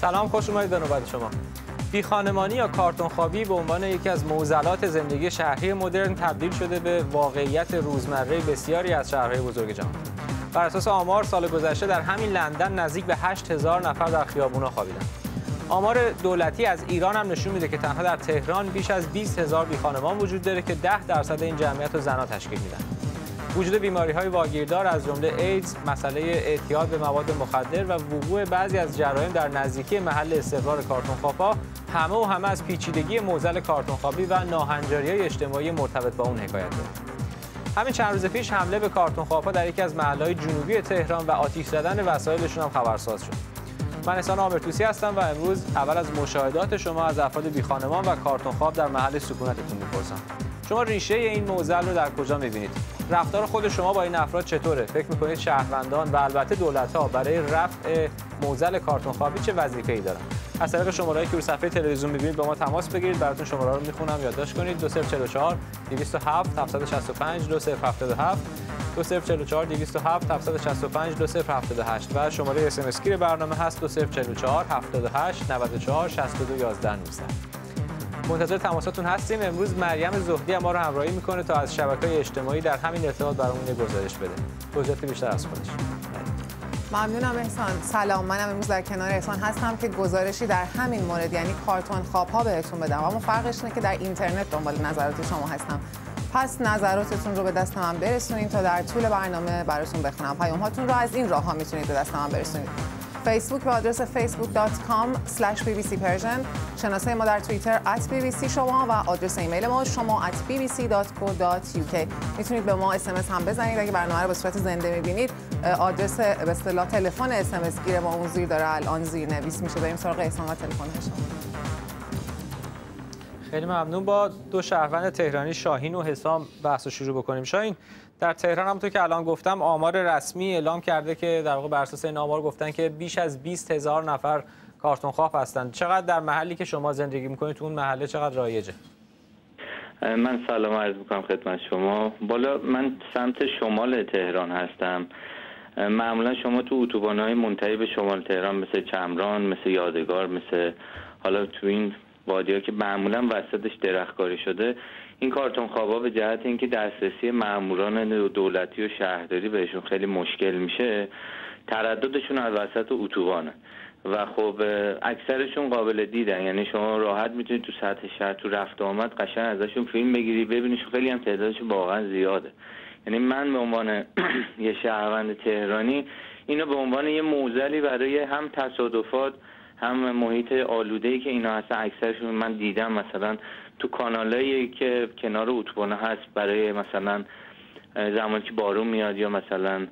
سلام خوش اومدید به نوبت شما. بی خانمانی یا کارتون خوابی به عنوان یکی از معضلات زندگی شهری مدرن تبدیل شده به واقعیت روزمره بسیاری از شهرهای بزرگ جهان. بر اساس آمار سال گذشته در همین لندن نزدیک به 8000 نفر در خیابونا خوابیدن. آمار دولتی از ایران هم نشون میده که تنها در تهران بیش از 20 هزار بیخانمان وجود داره که 10 درصد این جمعیت رو زنها تشکیل میدن. وجود بیماری های واگیردار از جمله ایدز، مسئله اعتیاد به مواد مخدر و وقوع بعضی از جرایم در نزدیکی محل استقرار کارتون خوابا همه و همه از پیچیدگی موزل کارتون خوابی و ناهنجاری های اجتماعی مرتبط با اون حکایت داره. همین چند روز پیش حمله به کارتون خوابا در یکی از محلهای جنوبی تهران و آتیش زدن وسایلشون هم خبرساز شد. من احسان آمرتوسی هستم و امروز اول از مشاهدات شما از افراد بیخانمان و کارتون خواب در محل سکونتتون می‌پرسم شما ریشه این موزل رو در کجا می‌بینید؟ رفتار خود شما با این افراد چطوره؟ فکر می‌کنید شهروندان و البته دولت ها برای رفع موزل کارتون خوابی چه وظیفه ای دارن؟ از طریق شماره که رو صفحه تلویزیون می‌بینید با ما تماس بگیرید. براتون شماره رو می‌خونم. یادداشت کنید. 2044 207 765 2077 2044 207 765 2078 و شماره اس ام برنامه هست. 2044 78 94 62 11 19 منتظر تماساتون هستیم. امروز مریم زهدی ما رو همراهی می‌کنه تا از شبکه اجتماعی در همین ارتباط برامون گزارش بده. توضیحات بیشتر از خودش. ممنونم احسان. سلام. منم امروز در کنار احسان هستم که گزارشی در همین مورد یعنی کارتون خواب ها بهتون بدم. اما فرقش اینه که در اینترنت دنبال نظرات شما هستم. پس نظراتتون رو به دست من برسونید تا در طول برنامه براتون بخونم. پیام هاتون رو از این راه ها می‌تونید به دست من برسونید. فیسبوک به آدرس facebook.com bbc persian. شناسه ما در توییتر at bbc شما و آدرس ایمیل ما شما at bbc.co.uk می‌تونید به ما اسمس هم بزنید. اگه برنامه رو به صورت زنده می‌بینید آدرس به اصطلاح تلفن اسمس گیر ما اون زیر داره. الان زیر نویس میشه. بریم سراغ اسم و تلفن خیلی ممنون. با دو شهروند تهرانی شاهین و حسام بحث رو شروع بکنیم. شاهین در تهران همونطور که الان گفتم آمار رسمی اعلام کرده که در واقع بر اساس این آمار گفتن که بیش از 20 هزار نفر کارتون خواب هستند. چقدر در محلی که شما زندگی می‌کنید تو اون محله چقدر رایجه؟ من سلام عرض می‌کنم خدمت شما. بالا من سمت شمال تهران هستم. معمولا شما تو اتوبان های منتهی به شمال تهران مثل چمران مثل یادگار مثل حالا تو این وادی که معمولا وسطش درختکاری شده این کارتون خوابا به جهت اینکه دسترسی ماموران دولتی و شهرداری بهشون خیلی مشکل میشه ترددشون از وسط اتوبانه. و خب اکثرشون قابل دیدن. یعنی شما راحت می‌تونید تو سطح شهر تو رفت آمد قشنگ ازشون فیلم بگیری ببینید خیلی هم تعدادشون واقعا زیاده. یعنی من به عنوان یه شهروند تهرانی اینو به عنوان یه موزلی برای هم تصادفات هم محیط آلوده ای که اینا هستن اکثرشون من دیدم مثلا تو کانالایی که کنار اتوبان هست برای مثلا زمانی که بارون میاد یا مثلا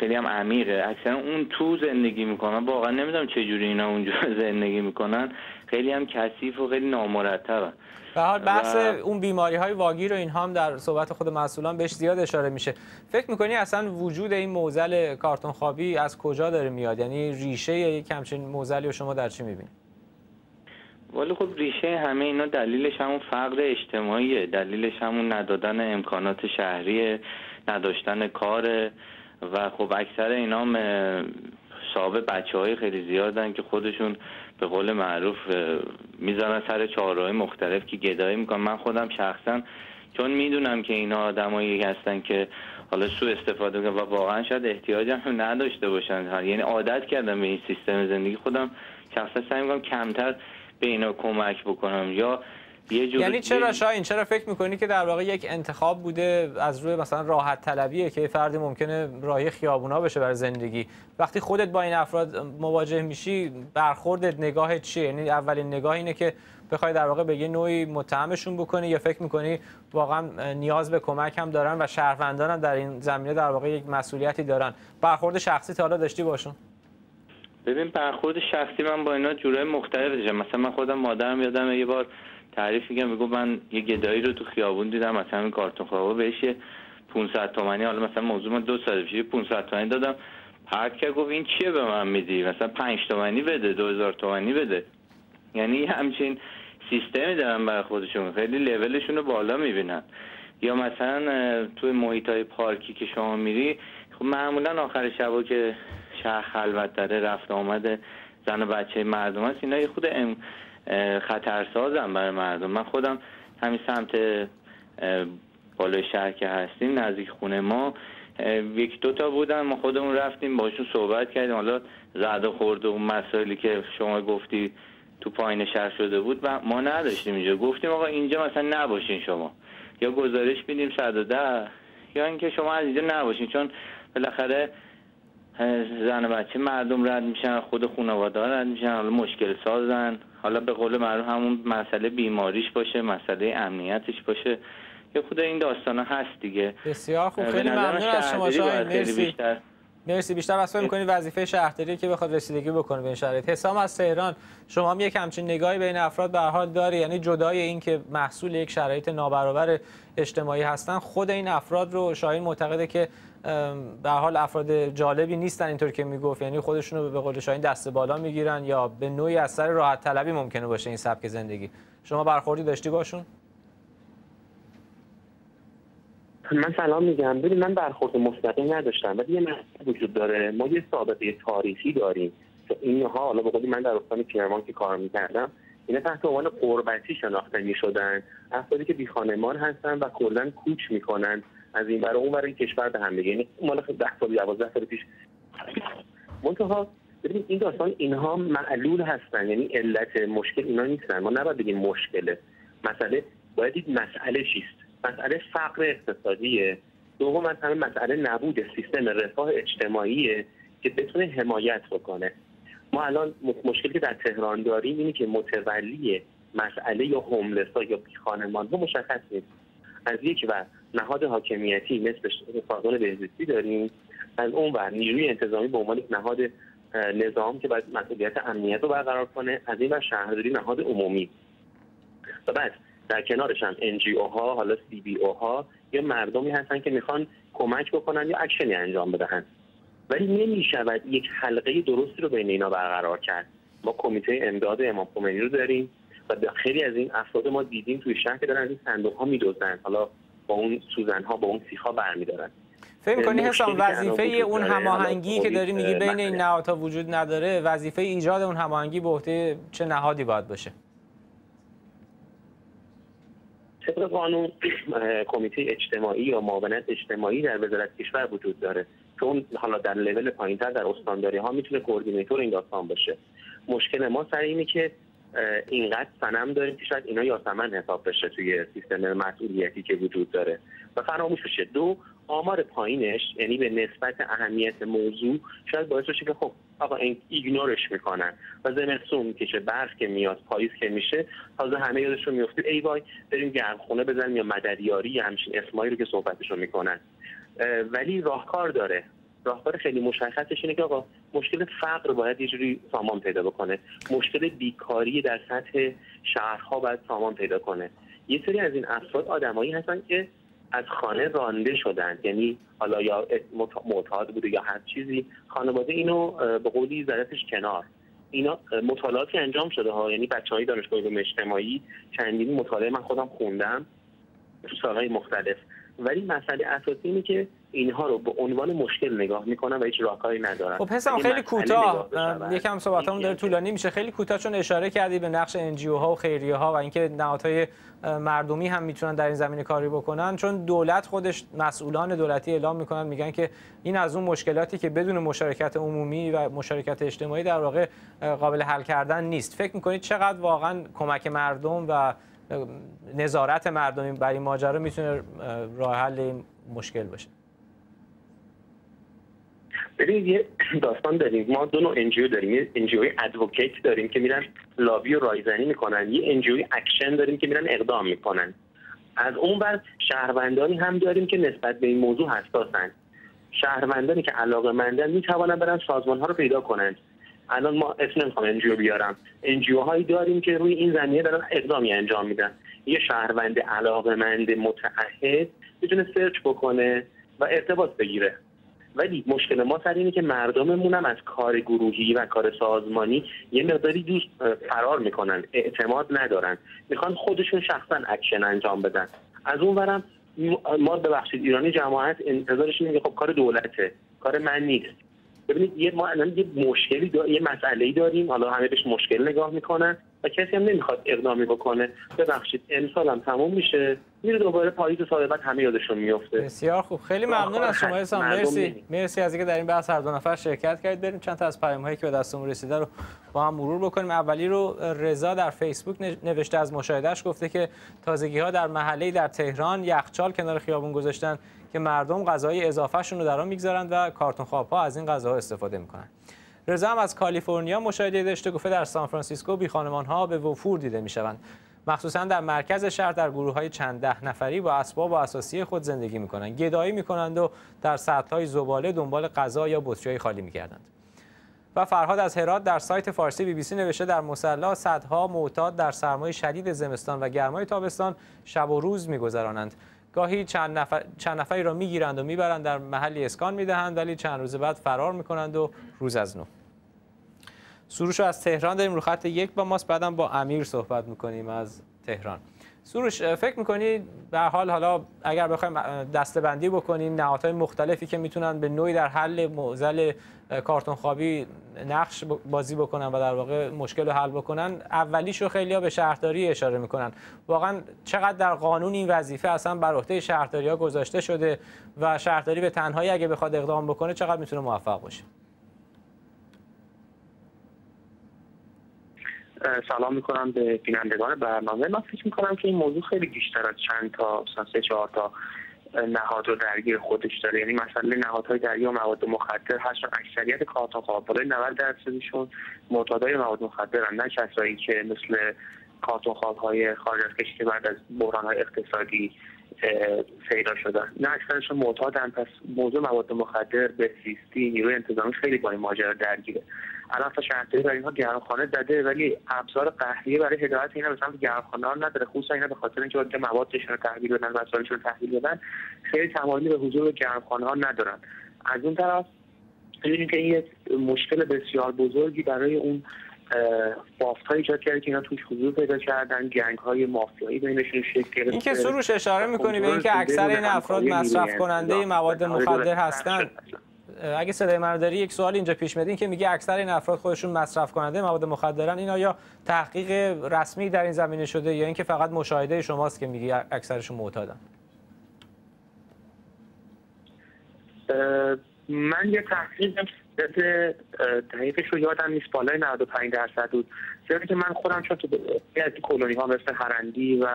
خیلی هم عمیقه. اکثرا اون تو زندگی می‌کنن. واقعا نمی‌دونم چه جوری اینا اونجا زندگی می‌کنن. خیلی هم کثیف و خیلی نامرتبه. به حال بحث اون بیماری های واگیر و اینها هم در صحبت خود مسئولان بهش زیاد اشاره میشه. فکر می‌کنی اصلا وجود این موزل کارتون خوابی از کجا داره میاد؟ یعنی ریشه یک همچین موزلی رو شما در چی می‌بینید ولی خب ریشه همه اینا دلیلش همون فقر اجتماعیه. دلیلش همون ندادن امکانات شهری نداشتن کار. و خب اکثر اینا صاحب بچه های خیلی زیادن که خودشون به قول معروف می‌ذارن سر چهارراه مختلف که گدایی می‌کنن. من خودم شخصا چون می‌دونم که اینا آدمایی هستن که حالا سو استفاده کنن و واقعا شاید احتیاج هم نداشته باشن. یعنی عادت کردم به این سیستم زندگی. خودم شخصا سعی می‌کنم کمتر به اینا کمک بکنم. یا یعنی چرا شاین چرا فکر می‌کنی که در واقع یک انتخاب بوده از روی مثلا راحت طلبیه که فردی ممکنه راهی خیابونا بشه برای زندگی؟ وقتی خودت با این افراد مواجه میشی برخوردت نگاه چیه؟ یعنی اولین نگاه اینه که بخوای در واقع به یه نوعی متهمشون بکنی یا فکر می‌کنی واقعا نیاز به کمک هم دارن و شهروندان هم در این زمینه در واقع یک مسئولیتی دارن. برخورد شخصی تا حالا داشتی باشون؟ ببین برخورد شخصی من با اینا جورای مختلف داشتم مثلا من خودم مادرم یادم یه بار تعریف میگم میگو من یه گدایی رو تو خیابون دیدم مثلا این کارتون خوابه بهش 500 تومانی حالا مثلا موضوع من دو سال پیش 500 تومانی دادم. هر که گفت این چیه به من میدی؟ مثلا 5 تومانی بده 2000 تومانی بده. یعنی همچین سیستمی دارن برای خودشون. خیلی لولشون رو بالا می‌بینن. یا مثلا توی محیط های پارکی که شما میری خب معمولا آخر شبا که شهر خلوت داره رفت آمده زن و بچه مردم هست. اینا یه خود خطرسازم برای مردم. من خودم همین سمت بالای شهر که هستیم نزدیک خونه ما یک دو تا بودن. ما خودمون رفتیم باشون صحبت کردیم. حالا زد و خورد و اون مسائلی که شما گفتی تو پایین شهر شده بود و ما نداشتیم اینجا. گفتیم آقا اینجا مثلا نباشین شما. یا گزارش میدیم ده یا اینکه شما از اینجا نباشین. چون بالاخره زن و بچه مردم رد میشن خود خانواده رد میشن حالا مشکل سازن. حالا به قول معروف همون مسئله بیماریش باشه مسئله امنیتش باشه. که خود این داستان هست دیگه. بسیار خوب. خیلی ممنون از شما شاید مرسی. بیشتر. مرسی. بیشتر واسه می‌کنید. وظیفه شهرداری که بخواد رسیدگی بکنه به این شرایط. حسام از تهران. شما هم یک همچین نگاهی بین افراد به حال داری. یعنی جدای این که محصول یک شرایط نابرابر اجتماعی هستن خود این افراد رو شاهین معتقده که به حال افراد جالبی نیستن اینطور که می‌گفت. یعنی خودشون رو به قول شاهین دست بالا می‌گیرن یا به نوعی از سر راحت طلبی ممکنه باشه این سبک زندگی. شما برخوردی داشتی باشون؟ من سلام میگم. ببین من برخورد مستقیم نداشتم ولی یه مسئله وجود داره. ما یه سابقه تاریخی داریم که اینها حالا به من در استان کرمان که کار می‌کردم اینا تحت عنوان قربتی شناخته می‌شدن. افرادی که بیخانمان هستن و کلا کوچ می‌کنن از این برای اون برای کشور به هم دیگه. یعنی مال 10 سال 12 سال پیش. منتها ببینید این داستان اینها معلول هستن. یعنی علت مشکل اینا نیستن. ما نباید بگیم مشکله. مسئله باید دید مسئله چیست. مسئله فقر اقتصادیه. دوم از همه مسئله نبود سیستم رفاه اجتماعیه که بتونه حمایت بکنه. ما الان مشکلی که در تهران داریم اینه که متولی مسئله یا هوملسا یا بیخانمان ها مشخص نیست. از یک و نهاد حاکمیتی مثل سازمان بهزیستی داریم. از اون و نیروی انتظامی به عنوان نهاد نظام که باید مسئولیت امنیت رو برقرار کنه. از این و شهرداری نهاد عمومی. و بعد در کنارش هم NGO ها حالا CBO ها یا مردمی هستن که می‌خوان کمک بکنن یا اکشنی انجام بدهند ولی نمی شود یک حلقه درستی رو بین اینا برقرار کرد. ما کمیته امداد امام خمینی رو داریم و خیلی از این افراد ما دیدیم توی شهر که دارن از این صندوق ها میدوزن. حالا با اون سوزن ها با اون سیخ ها برمیدارن. فکر می‌کنی حسام وظیفه اون هماهنگی که داری میگی بین این نهادها وجود نداره وظیفه ایجاد اون هماهنگی به عهده چه نهادی باید باشه؟ طبق قانون کمیته اجتماعی یا معاونت اجتماعی در وزارت کشور وجود داره. که اون حالا در لول پایینتر در استانداری ها می‌تونه کوردینیتور این داستان باشه. مشکل ما سر اینه که اینقدر سنم داریم که شاید اینا یاسمن حساب بشه توی سیستم مسئولیتی که وجود داره. و فراموش بشه. دو آمار پایینش یعنی به نسبت اهمیت موضوع شاید باعث بشه که خب آقا این ایگنورش می‌کنن و زمستون می‌کشه برف که میاد پاییز که میشه تازه همه یادشون میفته ای وای بریم گرمخونه بزنیم یا مددیاری یا همچین اسمایی رو که صحبتشو می‌کنن. ولی راهکار داره. راهکار خیلی مشخصش اینه که آقا مشکل فقر باید یه جوری سامان پیدا بکنه. مشکل بیکاری در سطح شهرها باید سامان پیدا کنه. یه سری از این افراد آدمایی هستن که از خانه رانده شدن. یعنی حالا یا معتاد بوده یا هر چیزی خانواده اینو به قولی زدتش کنار. اینا مطالعاتی انجام شده ها. یعنی بچه های دانشگاه علوم اجتماعی چندین مطالعه من خودم خوندم تو سالهای مختلف. ولی مسئله اساسی اینه که اینها رو به عنوان مشکل نگاه می‌کنن و هیچ راهکاری ندارن. خب حسام خیلی کوتاه یکم صحبتامون داره طولانی میشه. خیلی کوتاه چون اشاره کردی به نقش انجیو ها و خیریه ها و اینکه نهادهای مردمی هم می‌تونن در این زمینه کاری بکنن. چون دولت خودش مسئولان دولتی اعلام می‌کنن میگن که این از اون مشکلاتی که بدون مشارکت عمومی و مشارکت اجتماعی در واقع قابل حل کردن نیست. فکر می‌کنید چقدر واقعا کمک مردم و نظارت مردمی بر این ماجرا می‌تونه راه حل این مشکل باشه؟ ببینید یه داستان داریم. ما دو نوع NGO داریم. یه NGO advocate داریم که میرن لابی و رایزنی می‌کنن. یه NGO action داریم که میرن اقدام می‌کنن. از اون بر شهروندانی هم داریم که نسبت به این موضوع حساسن. شهروندانی که علاقه مندن می‌توانن برن سازمان ها رو پیدا کنند الان ما اسم نمی‌خوام NGO بیارم. NGO هایی داریم که روی این زمینه دارن اقدامی انجام میدن. یه شهروند علاقه مند متعهد می‌تونه search بکنه و ارتباط بگیره. ولی مشکل ما سر اینه که مردممون هم از کار گروهی و کار سازمانی یه مقداری دوست فرار می‌کنن اعتماد ندارن. می‌خوان خودشون شخصا اکشن انجام بدن. از اون برم ما ببخشید ایرانی جماعت انتظارش اینه که خب کار دولته کار من نیست. ببینید یه ما الان یه مشکلی دار... یه مسئله داریم حالا همه بهش مشکل نگاه می‌کنن و کسی هم نمی‌خواد اقدامی بکنه. ببخشید امسال هم تموم میشه. میره دوباره پاییز سال بعد همه یادشون میفته بسیار خوب. خیلی ممنون از شما حسام. مرسی. مرسی از اینکه در این بحث هر دو نفر شرکت کردید. بریم چند تا از پیام هایی که به دستمون رسیده رو با هم مرور بکنیم. اولی رو رضا در فیسبوک نوشته از مشاهدهش گفته که تازگی ها در محله در تهران یخچال کنار خیابون گذاشتن که مردم غذای اضافهشون رو در آن می‌گذارند و کارتون خوابها از این غذاها استفاده می‌کنن. رضا هم از کالیفرنیا مشاهده داشته گفته در سان فرانسیسکو بی خانمان ها به وفور دیده می‌شوند. مخصوصا در مرکز شهر در گروه های چند ده نفری با اسباب و اساسی خود زندگی می‌کنند. گدایی می‌کنند و در سطح های زباله دنبال غذا یا بطری خالی می‌کردند و فرهاد از هرات در سایت فارسی بی بی سی نوشته در مسلا صدها معتاد در سرمای شدید زمستان و گرمای تابستان شب و روز میگذرانند. گاهی چند, نفر، چند نفری را می‌گیرند و می‌برند در محلی اسکان می‌دهند ولی چند روز بعد فرار می‌کنند و روز از نو. سروش از تهران داریم رو خط یک با ماست. بعدم با امیر صحبت می‌کنیم از تهران. سروش فکر می‌کنی به حال حالا اگر بخوایم دستبندی بکنیم نهادهای مختلفی که می‌تونن به نوعی در حل معضل کارتون خوابی نقش بازی بکنن و در واقع مشکل رو حل بکنن اولیشو خیلی به شهرداری اشاره می‌کنن. واقعا چقدر در قانون این وظیفه اصلا بر عهده شهرداری ها گذاشته شده و شهرداری به تنهایی اگه بخواد اقدام بکنه چقدر می‌تونه موفق باشه؟ سلام می‌کنم به بینندگان برنامه. من فکر می‌کنم که این موضوع خیلی بیشتر از چند تا سه چهار تا نهاد رو درگیر خودش داره. یعنی مثلا نهادهای درگیر و مواد مخدر هستن اکثریت کارتون بالای 90 درصدشون معتادای مواد مخدرن نه کسایی که مثل کارتون های خارج از کشور بعد از بحران های اقتصادی پیدا شدن. نه اکثرشون معتادن. پس موضوع مواد مخدر به سیستی نیروی انتظامی خیلی با این ماجرا درگیره. الان شهرداری برای اینها گرمخانه داده ولی ابزار قهریه برای هدایت اینا به سمت گرمخانه ها نداره. خصوصا اینا به خاطر اینکه باید موادشون رو تحویل بدن وسایلشون رو تحویل بدن خیلی تمایلی به حضور گرمخانه ها ندارن. از اون طرف می‌بینیم که این یک مشکل بسیار بزرگی برای اون بافت های ایجاد کرده که اینا توش حضور پیدا کردن. گنگ های مافیایی بینشون شکل گرفته. این که سروش اشاره می‌کنی به اینکه اکثر این افراد مصرف کننده مواد مخدر هستن. اگه صدای من داری یک سوال اینجا پیش میاد. که میگه اکثر این افراد خودشون مصرف کننده مواد مخدرن این آیا تحقیق رسمی در این زمینه شده یا اینکه فقط مشاهده شماست که میگی اکثرشون معتادن؟ من یه تحقیق دقیقش رو یادم نیست بالای 95 درصد بود. زیادی که من خودم چون تو از کلونی ها مثل هرندی و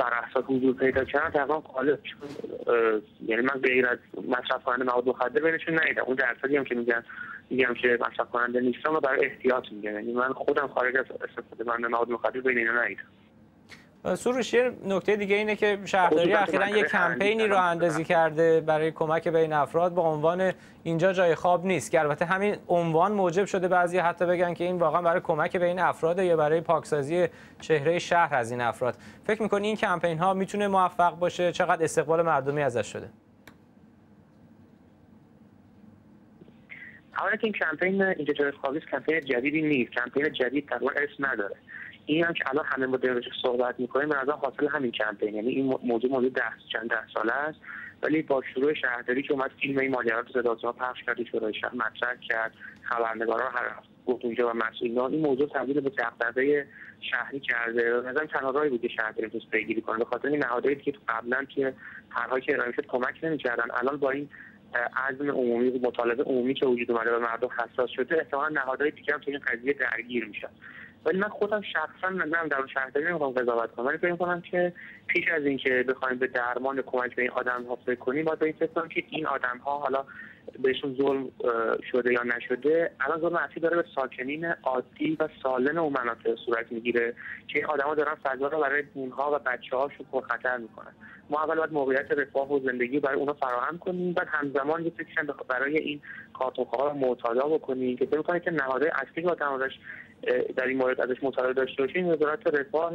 فرحصات حضور پیدا کردن تقریبا قالب یعنی من غیر از مصرف کننده مواد مخدر بینشون ندیدم. اون درصدی هم که میگن میگم که مصرف کننده نیستم و برای احتیاط میگن. یعنی من خودم خارج از استفاده کننده مواد مخدر بین اینا ندیدم. سروش یه نکته دیگه اینه که شهرداری اخیرا یک کمپینی رو اندازی کرده برای کمک به این افراد با عنوان اینجا جای خواب نیست که البته همین عنوان موجب شده بعضی حتی بگن که این واقعا برای کمک به این افراد یا برای پاکسازی چهره شهر از این افراد. فکر می‌کنی این کمپین ها می‌تونه موفق باشه؟ چقدر استقبال مردمی ازش شده؟ حالا این کمپین اینجا جای خواب کمپین جدیدی نیست. کمپین جدید تقریبا اسم نداره. این هم که الان همه با درجه صحبت می‌کنیم. به حاصل همین کمپین. یعنی این موضوع موضوع ده چند ده ساله است. ولی با شروع شهرداری که اومد فیلم این ماجرا رو ها پخش کرد شورای شهر مطرح کرد. خبرنگارا هر گفت اونجا و مسئولان این موضوع تبدیل به دغدغه شهری کرده. نظرم تنها راهی بود که شهرداری توش پیگیری کنه. به خاطر این نهادهایی که قبلا که هرها که ارائه شد کمک نمی‌کردن. الان با این عزم عمومی مطالبه عمومی که وجود اومده و مردم حساس شده احتمالا نهادهای دیگه هم تو این قضیه درگیر میشن. ولی من خودم شخصا نمی‌دونم در شهرداری نمی‌خوام قضاوت کنم. ولی فکر کنم که پیش از اینکه بخوایم به درمان کمک به این آدم ها فکر کنیم باید این فکر که این آدم ها حالا بهشون ظلم شده یا نشده الان ظلم اصلی داره به ساکنین عادی و سالم اون مناطق صورت می‌گیره که این آدما دارن فضا رو برای اونها و بچه هاشون پرخطر می‌کنن. ما اول باید موقعیت رفاه و زندگی برای اونا فراهم کنیم بعد همزمان یه فکر برای این کارتونخواه معتادا بکنیم که فکر که نهادهای اصلی که در این مورد ازش مطالعه داشته باشیم. وزارت رفاه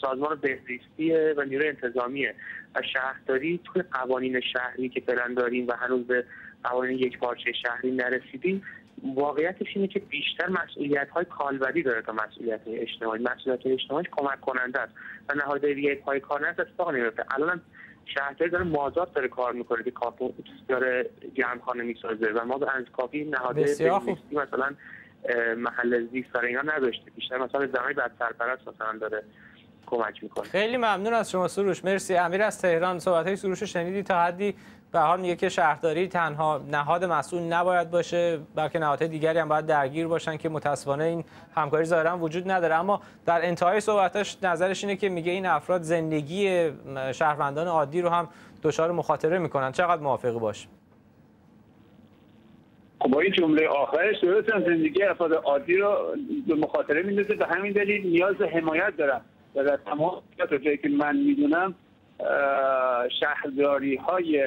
سازمان بهزیستی و نیروی انتظامیه و شهرداری توی قوانین شهری که فعلا داریم و هنوز به قوانین یک پارچه شهری نرسیدیم واقعیتش اینه که بیشتر مسئولیت های کالبدی داره تا مسئولیت اجتماعی. مسئولیت اجتماعی کمک کننده است. و نهادهای دیگه پای کار نست اتفاق نمیفته الان شهرداری داره مازاد داره کار می‌کنه که کارتون داره جمعخانه می‌سازه و ما به کافی نهاده مثلا محل زیست برای اینا نداشته. بیشتر مثلا زمانی بعد سرپرست مثلا داره کمک می‌کنه. خیلی ممنون از شما سروش. مرسی. امیر از تهران. صحبت های سروش شنیدی تا حدی به حال میگه که شهرداری تنها نهاد مسئول نباید باشه بلکه نهادهای دیگری هم باید درگیر باشن که متاسفانه این همکاری ظاهرا وجود نداره. اما در انتهای صحبتش نظرش اینه که میگه این افراد زندگی شهروندان عادی رو هم دچار مخاطره می‌کنن. چقدر موافقی باش؟ با این جمله آخرش درست زندگی افراد عادی رو به مخاطره میندازه. به همین دلیل نیاز حمایت دارم. و در تمام جایی که من می‌دونم شهرداری های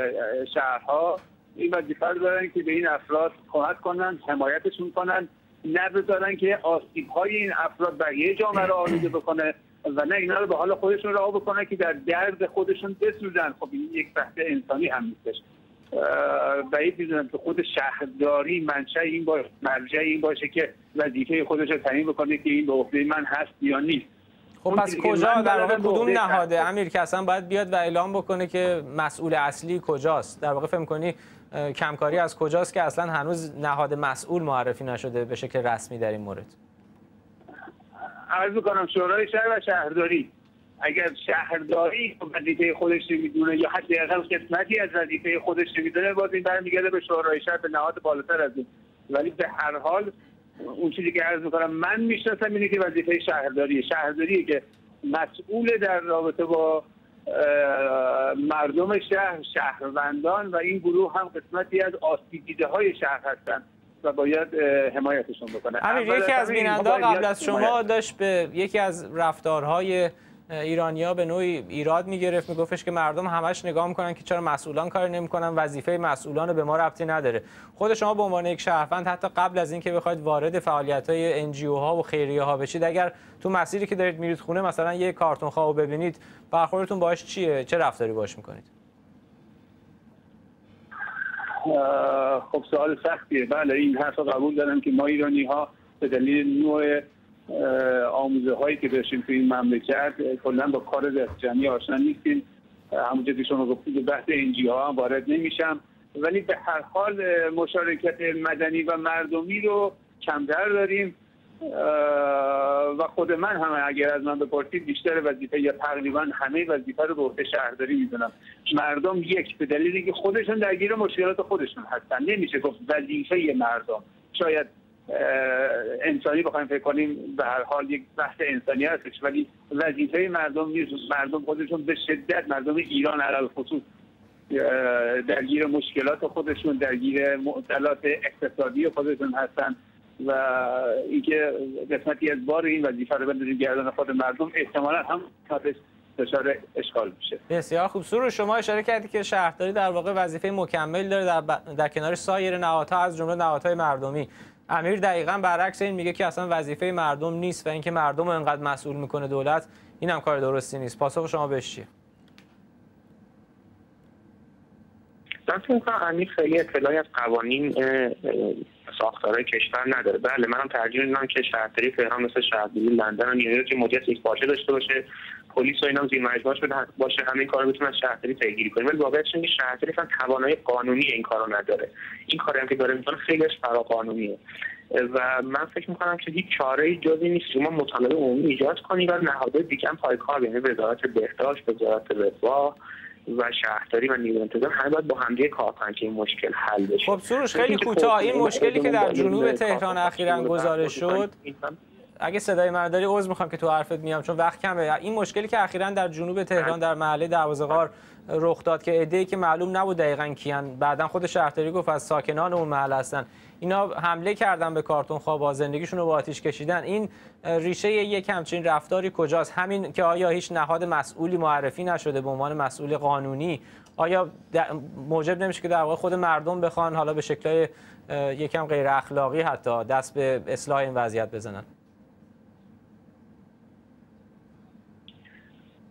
شهرها این وظیفه دارن که به این افراد کمک کنن حمایتشون کنن. نه بذارن که آسیب های این افراد بقیه جامعه رو آلوده بکنه و نه اینا رو به حال خودشون راه بکنه که در درد خودشون بسوزن. خب این یک بحث انسانی هم نیستش. بعید می‌دونم که خود شهرداری منشأ این باشه مرجع این باشه که وظیفه خودش رو تعیین بکنه که این به عهده من هست یا نیست. خب پس کجا در واقع کدوم نهاده؟ امیر که اصلا باید بیاد و اعلام بکنه که مسئول اصلی کجاست. در واقع فهم کنی کمکاری از کجاست که اصلا هنوز نهاد مسئول معرفی نشده به شکل رسمی در این مورد؟ عرض کنم شورای شهر و شهرداری. اگر شهرداری وظیفه خودش می‌دونه یا حداقل قسمتی از وظیفه خودش می‌دونه باز این برمیگرده به شورای شهر به نهاد بالاتر از این. ولی به هر حال اون چیزی که عرض می‌کنم من می‌شناسم اینه که وظیفه شهرداری شهرداریه که مسئول در رابطه با مردم شهر شهروندان و این گروه هم قسمتی از آسیب دیده های شهر هستن و باید حمایتشون بکنه. یکی از بیننده قبل از شما داشت به یکی از رفتارهای ایرانیا به نوعی ایراد می‌گرفت. میگفتش که مردم همش نگاه می‌کنن که چرا مسئولان کار نمی‌کنن وظیفه مسئولان به ما ربطی نداره. خود شما به عنوان یک شهروند حتی قبل از اینکه بخواید وارد فعالیت های انجیو ها و خیریه ها بشید اگر تو مسیری که دارید میرید خونه مثلا یه کارتون خواه ببینید برخوردتون باش چیه؟ چه رفتاری باش می‌کنید؟ خب سوال سختیه. بله این حرف قبول دارم که ما ایرانی ها به دلیل نوع آموزه هایی که داشتیم تو این مملکت کلا با کار دست جمعی آشنا نیستیم. همونجا که شما گفتید بحث انجی ها هم وارد نمیشم. ولی به هر حال مشارکت مدنی و مردمی رو کمتر داریم. و خود من هم اگر از من بپرسید بیشتر وظیفه یا تقریبا همه وظیفه رو به عهده شهرداری می‌دونم. مردم یک به دلیلی که خودشون درگیر مشکلات خودشون هستن. نمیشه گفت وظیفه مردم. شاید انسانی بخوایم فکر کنیم به هر حال یک بحث انسانی هستش ولی وظیفه مردم نیست. مردم خودشون به شدت مردم ایران علل خصوص درگیر مشکلات خودشون درگیر معضلات اقتصادی خودشون هستن و اینکه قسمتی از بار این وظیفه رو بندازیم گردن خود مردم احتمالا هم دچار اشکال میشه. بسیار خوب. سرو شما اشاره کردی که شهرداری در واقع وظیفه مکمل داره در, در کنار سایر نهادها از جمله نهادهای مردمی. امیر دقیقا برعکس این میگه که اصلا وظیفه مردم نیست و اینکه مردم رو انقدر مسئول می‌کنه دولت این هم کار درستی نیست. پاسخ شما بهش چیه؟ من فکر امیر خیلی اطلاعی از قوانین ساختارهای کشور نداره. بله منم ترجیح میدم که شهرداری تهران مثل شهرداری لندن و نیویورک مدیریت یک پارچه داشته باشه. پلیس و اینا زیر مجموعه باشه همه کارو بتونن شهرداری پیگیری کنیم ولی واقعیتش اینه که شهرداری اصلا توانایی قانونی این کارو نداره. این کاری هم که داره می‌کنه خیلیش قانونیه و من فکر می‌کنم که هیچ چاره جزی نیست شما مطالبه عمومی ایجاد کنی و نهادهای دیگه هم پایکار یعنی وزارت بهداشت وزارت رفاه و شهرداری و نیروی انتظام همه باید با همدیگه کار کنن که این مشکل حل بشه. خب سروش خیلی کوتاه. این مشکلی که در جنوب تهران اخیرا گزارش شد. اگه صدای من داری عذر می‌خوام که تو حرفت میام چون وقت کمه. این مشکلی که اخیرا در جنوب تهران در محله دروازه‌قار رخ داد که ایده که معلوم نبود دقیقا کیان. بعدا خود شهرداری گفت از ساکنان اون محل هستن. اینا حمله کردن به کارتون خواب زندگیشون رو با آتیش کشیدن. این ریشه یک همچین رفتاری کجاست؟ همین که آیا هیچ نهاد مسئولی معرفی نشده به عنوان مسئول قانونی؟ آیا موجب نمیشه که در واقع خود مردم بخوان حالا به شکل یکم غیر اخلاقی حتی دست به اصلاح این وضعیت بزنن؟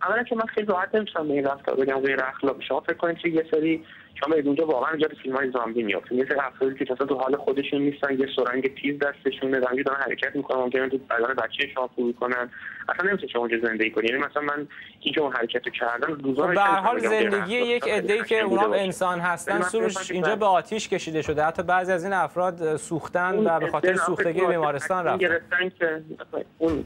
اولا که من خیلی راحت نمی‌تونم به این رفتار بگم غیر اخلاقی شما فکر کنید که یه سری شما اونجا واقعا جات فیلم های زامبی میافته مثل افرادی که اصلا تو حال خودشون نیستن یه سرنگ تیز دستشونه دارن دارن حرکت می‌کنن ممکنه تو بدن بچه شما فرو کنن. اصلا نمیشه شما اونجا زندگی کنی. یعنی مثلا من که اون حرکت کردن روزا خب به هر حال زندگی یک عده‌ای که اونها انسان هستن سروش اینجا به آتیش کشیده شده. حتی بعضی از این افراد سوختن و به خاطر سوختگی بیمارستان رفتن. اون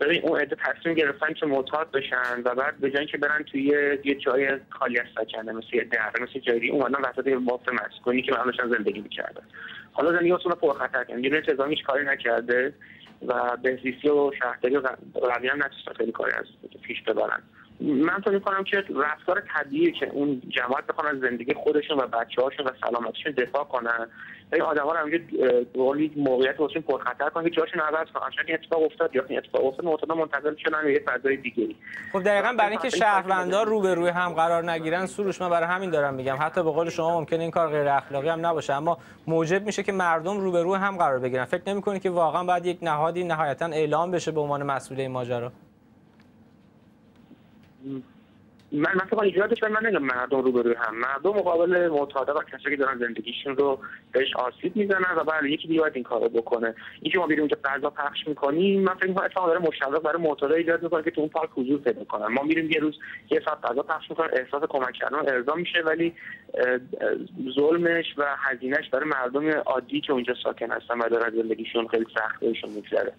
ببین اون عده تصمیم گرفتن که معتاد بشن و بعد به جای که برن توی یه جای خالی از سکنه مثل یه در مثل جایی اومدن وسط یه بافت مسکونی که من داشتن زندگی می‌کردن حالا زندگی اصلا پر خطر کردن نظام هیچ کاری نکرده و بهزیستی و شهرداری و روی هم نتیستن خیلی کاری از پیش ببرن. من فکر می‌کنم که رفتار طبیعی که اون جماعت بخوان از زندگی خودشون و بچه هاشون و سلامتیشون دفاع کنن. این آدم ها رو رولی موقعیت واسه پرخطر کنن که جاشون عوض کنن. چون این اتفاق افتاد یا این اتفاق افتاد معتادا منتقل شدن یه فضای دیگه خب دقیقاً برای اینکه شهروندان رو به روی هم قرار نگیرن سروش من برای همین دارم میگم. حتی به قول شما ممکنه این کار غیر اخلاقی هم نباشه اما موجب میشه که مردم رو به روی هم قرار بگیرن. فکر نمی‌کنید که واقعا بعد یک نهادی نهایتا اعلام بشه به عنوان مسئول این ماجرا؟ من مثلا ایجادش من نگم مردم رو روی هم. مردم مقابل معتاده و کسایی که دارن زندگیشون رو بهش آسیب می‌زنن و بعد یکی دیگه باید این کارو بکنه. این که ما بیرون اونجا غذا پخش می‌کنیم من فکر می‌کنم اتفاقا داره مشوق برای معتاده ایجاد می‌کنه که تو اون پارک حضور پیدا کنن. ما میریم یه روز یه ساعت غذا پخش می‌کنن احساس کمک کردن ارضا میشه ولی ظلمش و هزینهش برای مردم عادی که اونجا ساکن هستن و دارن زندگیشون خیلی سخت بهشون میگذره.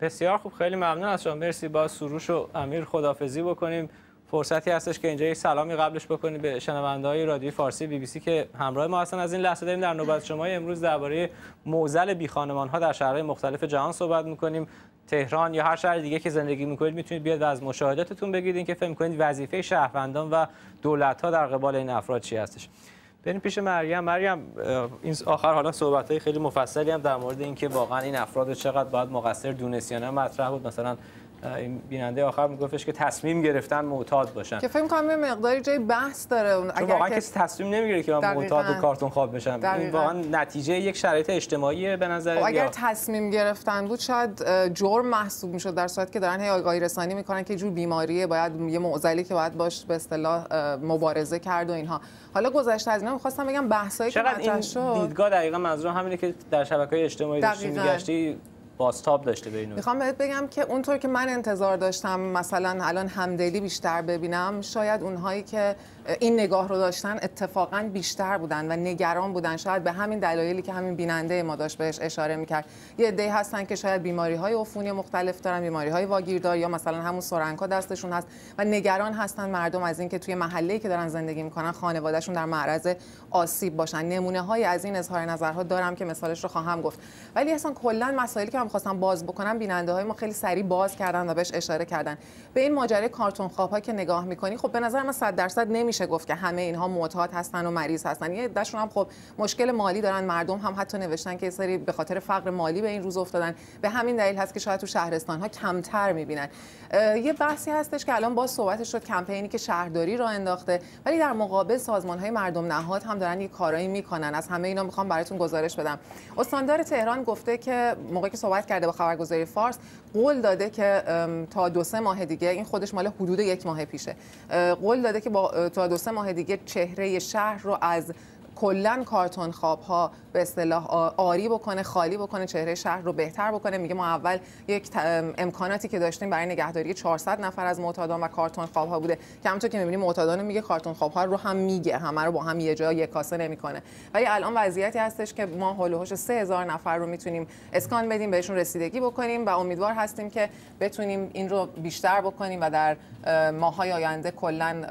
بسیار خوب خیلی ممنون از شما. مرسی با سروش و امیر خدافزی بکنیم. فرصتی هستش که اینجا یک سلامی قبلش بکنیم به شنونده های رادیوی فارسی بی بی سی که همراه ما هستن. از این لحظه داریم در نوبت شما. امروز درباره موزل بی خانمان ها در شهرهای مختلف جهان صحبت می‌کنیم. تهران یا هر شهر دیگه که زندگی می‌کنید می‌تونید بیاد و از مشاهداتتون بگید که فکر کنید وظیفه شهروندان و دولت ها در قبال این افراد چی هستش. بریم پیش مریم. مریم این آخر حالا صحبت های خیلی مفصلی هم در مورد اینکه واقعا این افراد چقدر باید مقصر دونست یا نه مطرح بود. مثلا این بیننده آخر میگفتش که تصمیم گرفتن معتاد باشن. که فکر می‌کنم یه مقداری جای بحث داره اون اگر واقعا کسی تصمیم نمی‌گیره که من معتاد و کارتون خواب بشم این واقعا نتیجه یک شرایط اجتماعی به نظر خب اگر تصمیم گرفتن بود شاید جرم محسوب می‌شد در صورتی که دارن هی آگاهی رسانی می‌کنن که جور بیماریه باید یه معضلی که باید باش به اصطلاح مبارزه کرد و اینها. حالا گذشته از اینا می‌خواستم بگم بحثایی که مطرح شد. دیدگاه دقیقاً منظورم همینه که در شبکه‌های اجتماعی داشتی میگشتی بازتاب داشته به می‌خوام بهت بگم که اونطور که من انتظار داشتم مثلا الان همدلی بیشتر ببینم شاید اونهایی که این نگاه رو داشتن اتفاقا بیشتر بودن و نگران بودن. شاید به همین دلایلی که همین بیننده ما داشت بهش اشاره می‌کرد. یه عده هستن که شاید بیماری های عفونی مختلف دارن بیماری های واگیردار یا مثلا همون سرنگا دستشون هست و نگران هستن مردم از اینکه توی محله که دارن زندگی می‌کنن خانوادهشون در معرض آسیب باشن. نمونه های از این اظهار نظرها دارم که مثالش رو خواهم گفت. ولی اصلا کلا مسائلی که من خواستم باز بکنم بیننده های ما خیلی سریع باز کردن و بهش اشاره کردن. به این ماجرای کارتون خواب ها که نگاه می‌کنی خب به نظر من 100 درصد نمیشه گفت که همه اینها معتاد هستن و مریض هستن. یه دشون هم خب مشکل مالی دارن مردم هم حتی نوشتن که سری به خاطر فقر مالی به این روز افتادن. به همین دلیل هست که شاید تو شهرستان ها کمتر می‌بینن. یه بحثی هستش که الان باز صحبتش شد کمپینی که شهرداری را انداخته ولی در مقابل سازمان های مردم نهاد هم دارن یه کارایی می‌کنن. از همه اینا می‌خوام براتون گزارش بدم. استاندار تهران گفته که موقعی که صحبت کرده با خبرگزاری فارس قول داده که تا دو سه ماه دیگه این خودش مال حدود یک ماه پیشه. قول داده که با تا دو سه ماه دیگه چهره شهر رو از کلا کارتون خواب ها به اصطلاح آری بکنه خالی بکنه چهره شهر رو بهتر بکنه. میگه ما اول یک امکاناتی که داشتیم برای نگهداری 400 نفر از معتادان و کارتون خواب ها بوده. که همونطور که می‌بینیم معتادان میگه کارتون خواب ها رو هم میگه همه رو با هم یه جا یک کاسه نمی‌کنه. ولی الان وضعیتی هستش که ما هول و 3000 نفر رو می‌تونیم اسکان بدیم بهشون رسیدگی بکنیم و امیدوار هستیم که بتونیم این رو بیشتر بکنیم و در ماهای آینده کلا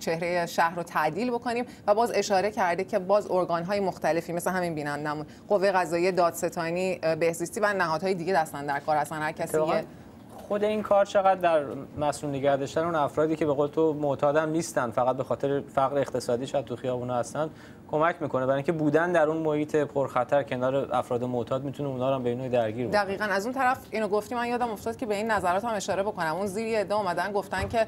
چهره شهر رو تعدیل بکنیم و باز اشاره کرده که باز ارگان های مختلفی مثل همین بینندمون قوه قضاییه دادستانی بهزیستی و نهادهای دیگه دستن در کار هستن. هر کسی خود این کار چقدر در مسئول نگه داشتن؟ اون افرادی که به قول تو معتادم نیستن فقط به خاطر فقر اقتصادی شاید تو خیابونا هستن. کمک می‌کنه. برای اینکه بودن در اون محیط پرخطر کنار افراد معتاد می‌تونه اونا رو به نوعی درگیر بکنه. دقیقاً. از اون طرف اینو گفتی من یادم افتاد که به این نظرات هم اشاره بکنم. اون زیر عده اومدن گفتن که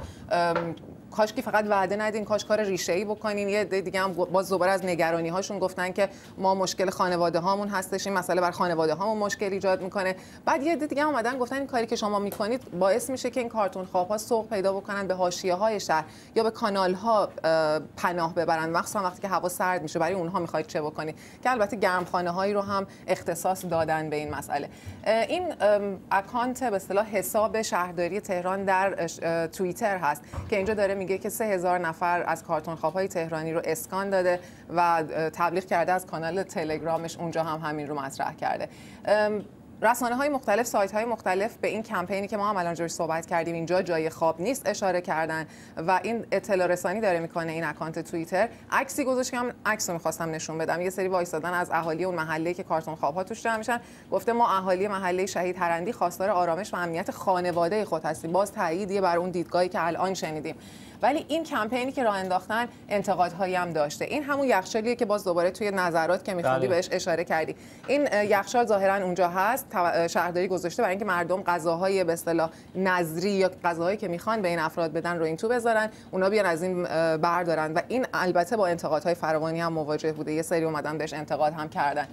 کاش که فقط وعده ندین کاش کار ریشه ای بکنین. یه دیگه هم باز دوباره از نگرانی هاشون گفتن که ما مشکل خانواده هامون هستش. این مسئله بر خانواده هامون مشکل ایجاد می‌کنه. بعد یه دیگه اومدن گفتن این کاری که شما می‌کنید باعث میشه که این کارتون خواب ها سوق پیدا بکنن به حاشیه های شهر یا به کانال ها پناه ببرن. مخصوصا وقتی که هوا سرد میشه. برای اونها می‌خواید چه بکنید؟ که البته گرمخانه هایی رو هم اختصاص دادن به این مسئله. این اکانت به اصطلاح حساب شهرداری تهران در توییتر هست که اینجا داره میگه که سه هزار نفر از کارتون خواب های تهرانی رو اسکان داده و تبلیغ کرده از کانال تلگرامش اونجا هم همین رو مطرح کرده. رسانه های مختلف سایت های مختلف به این کمپینی که ما هم الان صحبت کردیم اینجا جای خواب نیست اشاره کردن و این اطلاع رسانی داره می‌کنه این اکانت توییتر. عکسی گذاشت که من عکس رو می‌خواستم نشون بدم. یه سری وایسادن از اهالی اون محله که کارتون خواب ها توش جمع میشن. گفته ما اهالی محله شهید هرندی خواستار آرامش و امنیت خانواده خود هستیم. باز تاییدیه بر اون دیدگاهی که الان شنیدیم. ولی این کمپینی که راه انداختن انتقادهایی هم داشته. این همون یخچالیه که باز دوباره توی نظرات که میخوندی بله. بهش اشاره کردی. این یخچال ظاهرا اونجا هست شهرداری گذاشته برای اینکه مردم غذاهای به اصطلاح نظری یا غذاهایی که می‌خوان به این افراد بدن رو این تو بذارن. اونا بیان از این بردارن. و این البته با انتقادهای فراوانی هم مواجه بوده. یه سری اومدن بهش انتقاد هم کردن.